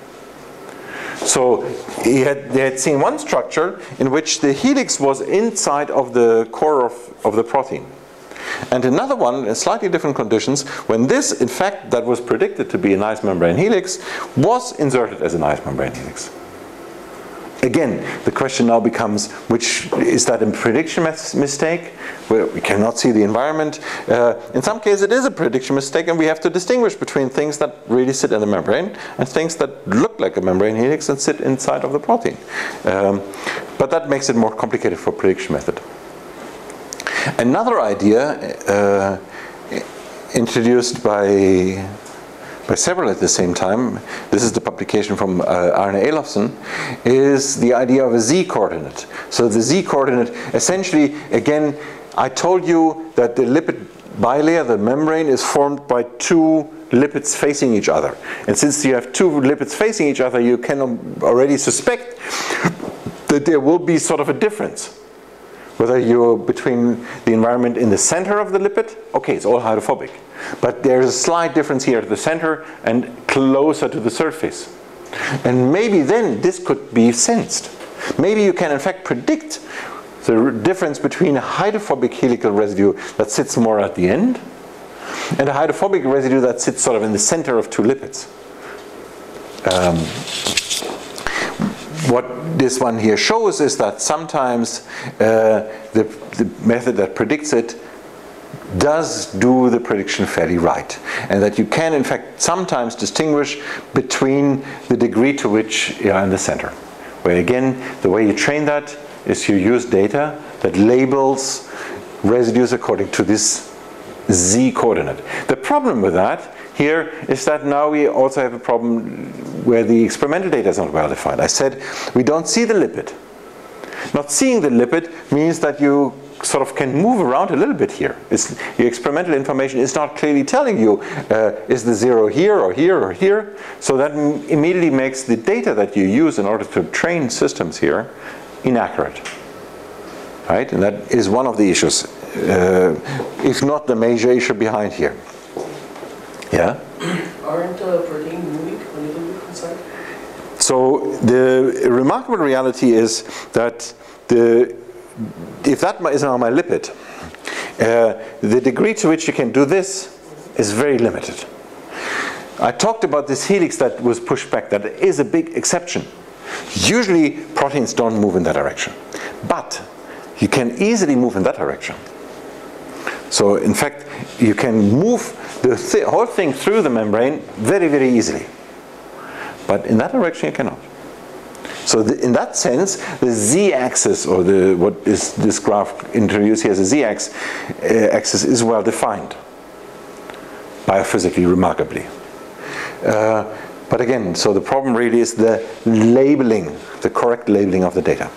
So he had, they had seen one structure in which the helix was inside of the core of, of the protein. And another one, in slightly different conditions, when this, in fact, that was predicted to be a nice membrane helix, was inserted as a nice membrane helix. Again, the question now becomes, which is that a prediction mistake? We cannot see the environment. Uh, in some cases, it is a prediction mistake, and we have to distinguish between things that really sit in the membrane and things that look like a membrane helix and sit inside of the protein. Um, but that makes it more complicated for prediction method. Another idea uh, introduced by by several at the same time, this is the publication from uh, Arne Elofsson, is the idea of a z-coordinate. So the z-coordinate, essentially, again, I told you that the lipid bilayer, the membrane, is formed by two lipids facing each other. And since you have two lipids facing each other, you can already suspect that there will be sort of a difference Whether you're between the environment in the center of the lipid, okay, it's all hydrophobic. But there's a slight difference here at the center and closer to the surface. And maybe then this could be sensed. Maybe you can in fact predict the difference between a hydrophobic helical residue that sits more at the end and a hydrophobic residue that sits sort of in the center of two lipids. Um, what this one here shows is that sometimes uh, the, the method that predicts it does do the prediction fairly right. And that you can, in fact, sometimes distinguish between the degree to which you are in the center. Where again, the way you train that is you use data that labels residues according to this z coordinate. The problem with that here is that now we also have a problem where the experimental data is not well defined. I said we don't see the lipid. Not seeing the lipid means that you sort of can move around a little bit here. It's, your experimental information is not clearly telling you uh, is the zero here or here or here. So that immediately makes the data that you use in order to train systems here inaccurate. Right? And that is one of the issues, uh, if not the major issue behind here. Yeah? Aren't uh, protein moving a little bit inside? So the remarkable reality is that the, if that is now my lipid, uh, the degree to which you can do this is very limited. I talked about this helix that was pushed back. That is a big exception. Usually proteins don't move in that direction. But you can easily move in that direction. So in fact, you can move the th whole thing through the membrane very, very easily. But in that direction you cannot. So the, in that sense, the z-axis, or the what is this graph introduced here as a z-axis, uh, is well defined, biophysically remarkably. Uh, but again, so the problem really is the labeling, the correct labeling of the data.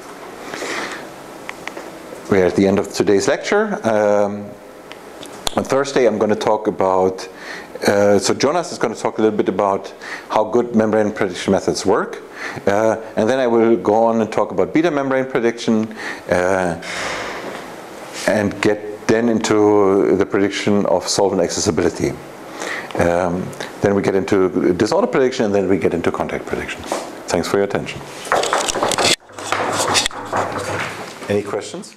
We're at the end of today's lecture. Um, on Thursday, I'm going to talk about, uh, so Jonas is going to talk a little bit about how good membrane prediction methods work. Uh, and then I will go on and talk about beta membrane prediction uh, and get then into the prediction of solvent accessibility. Um, then we get into disorder prediction and then we get into contact prediction. Thanks for your attention. Any questions?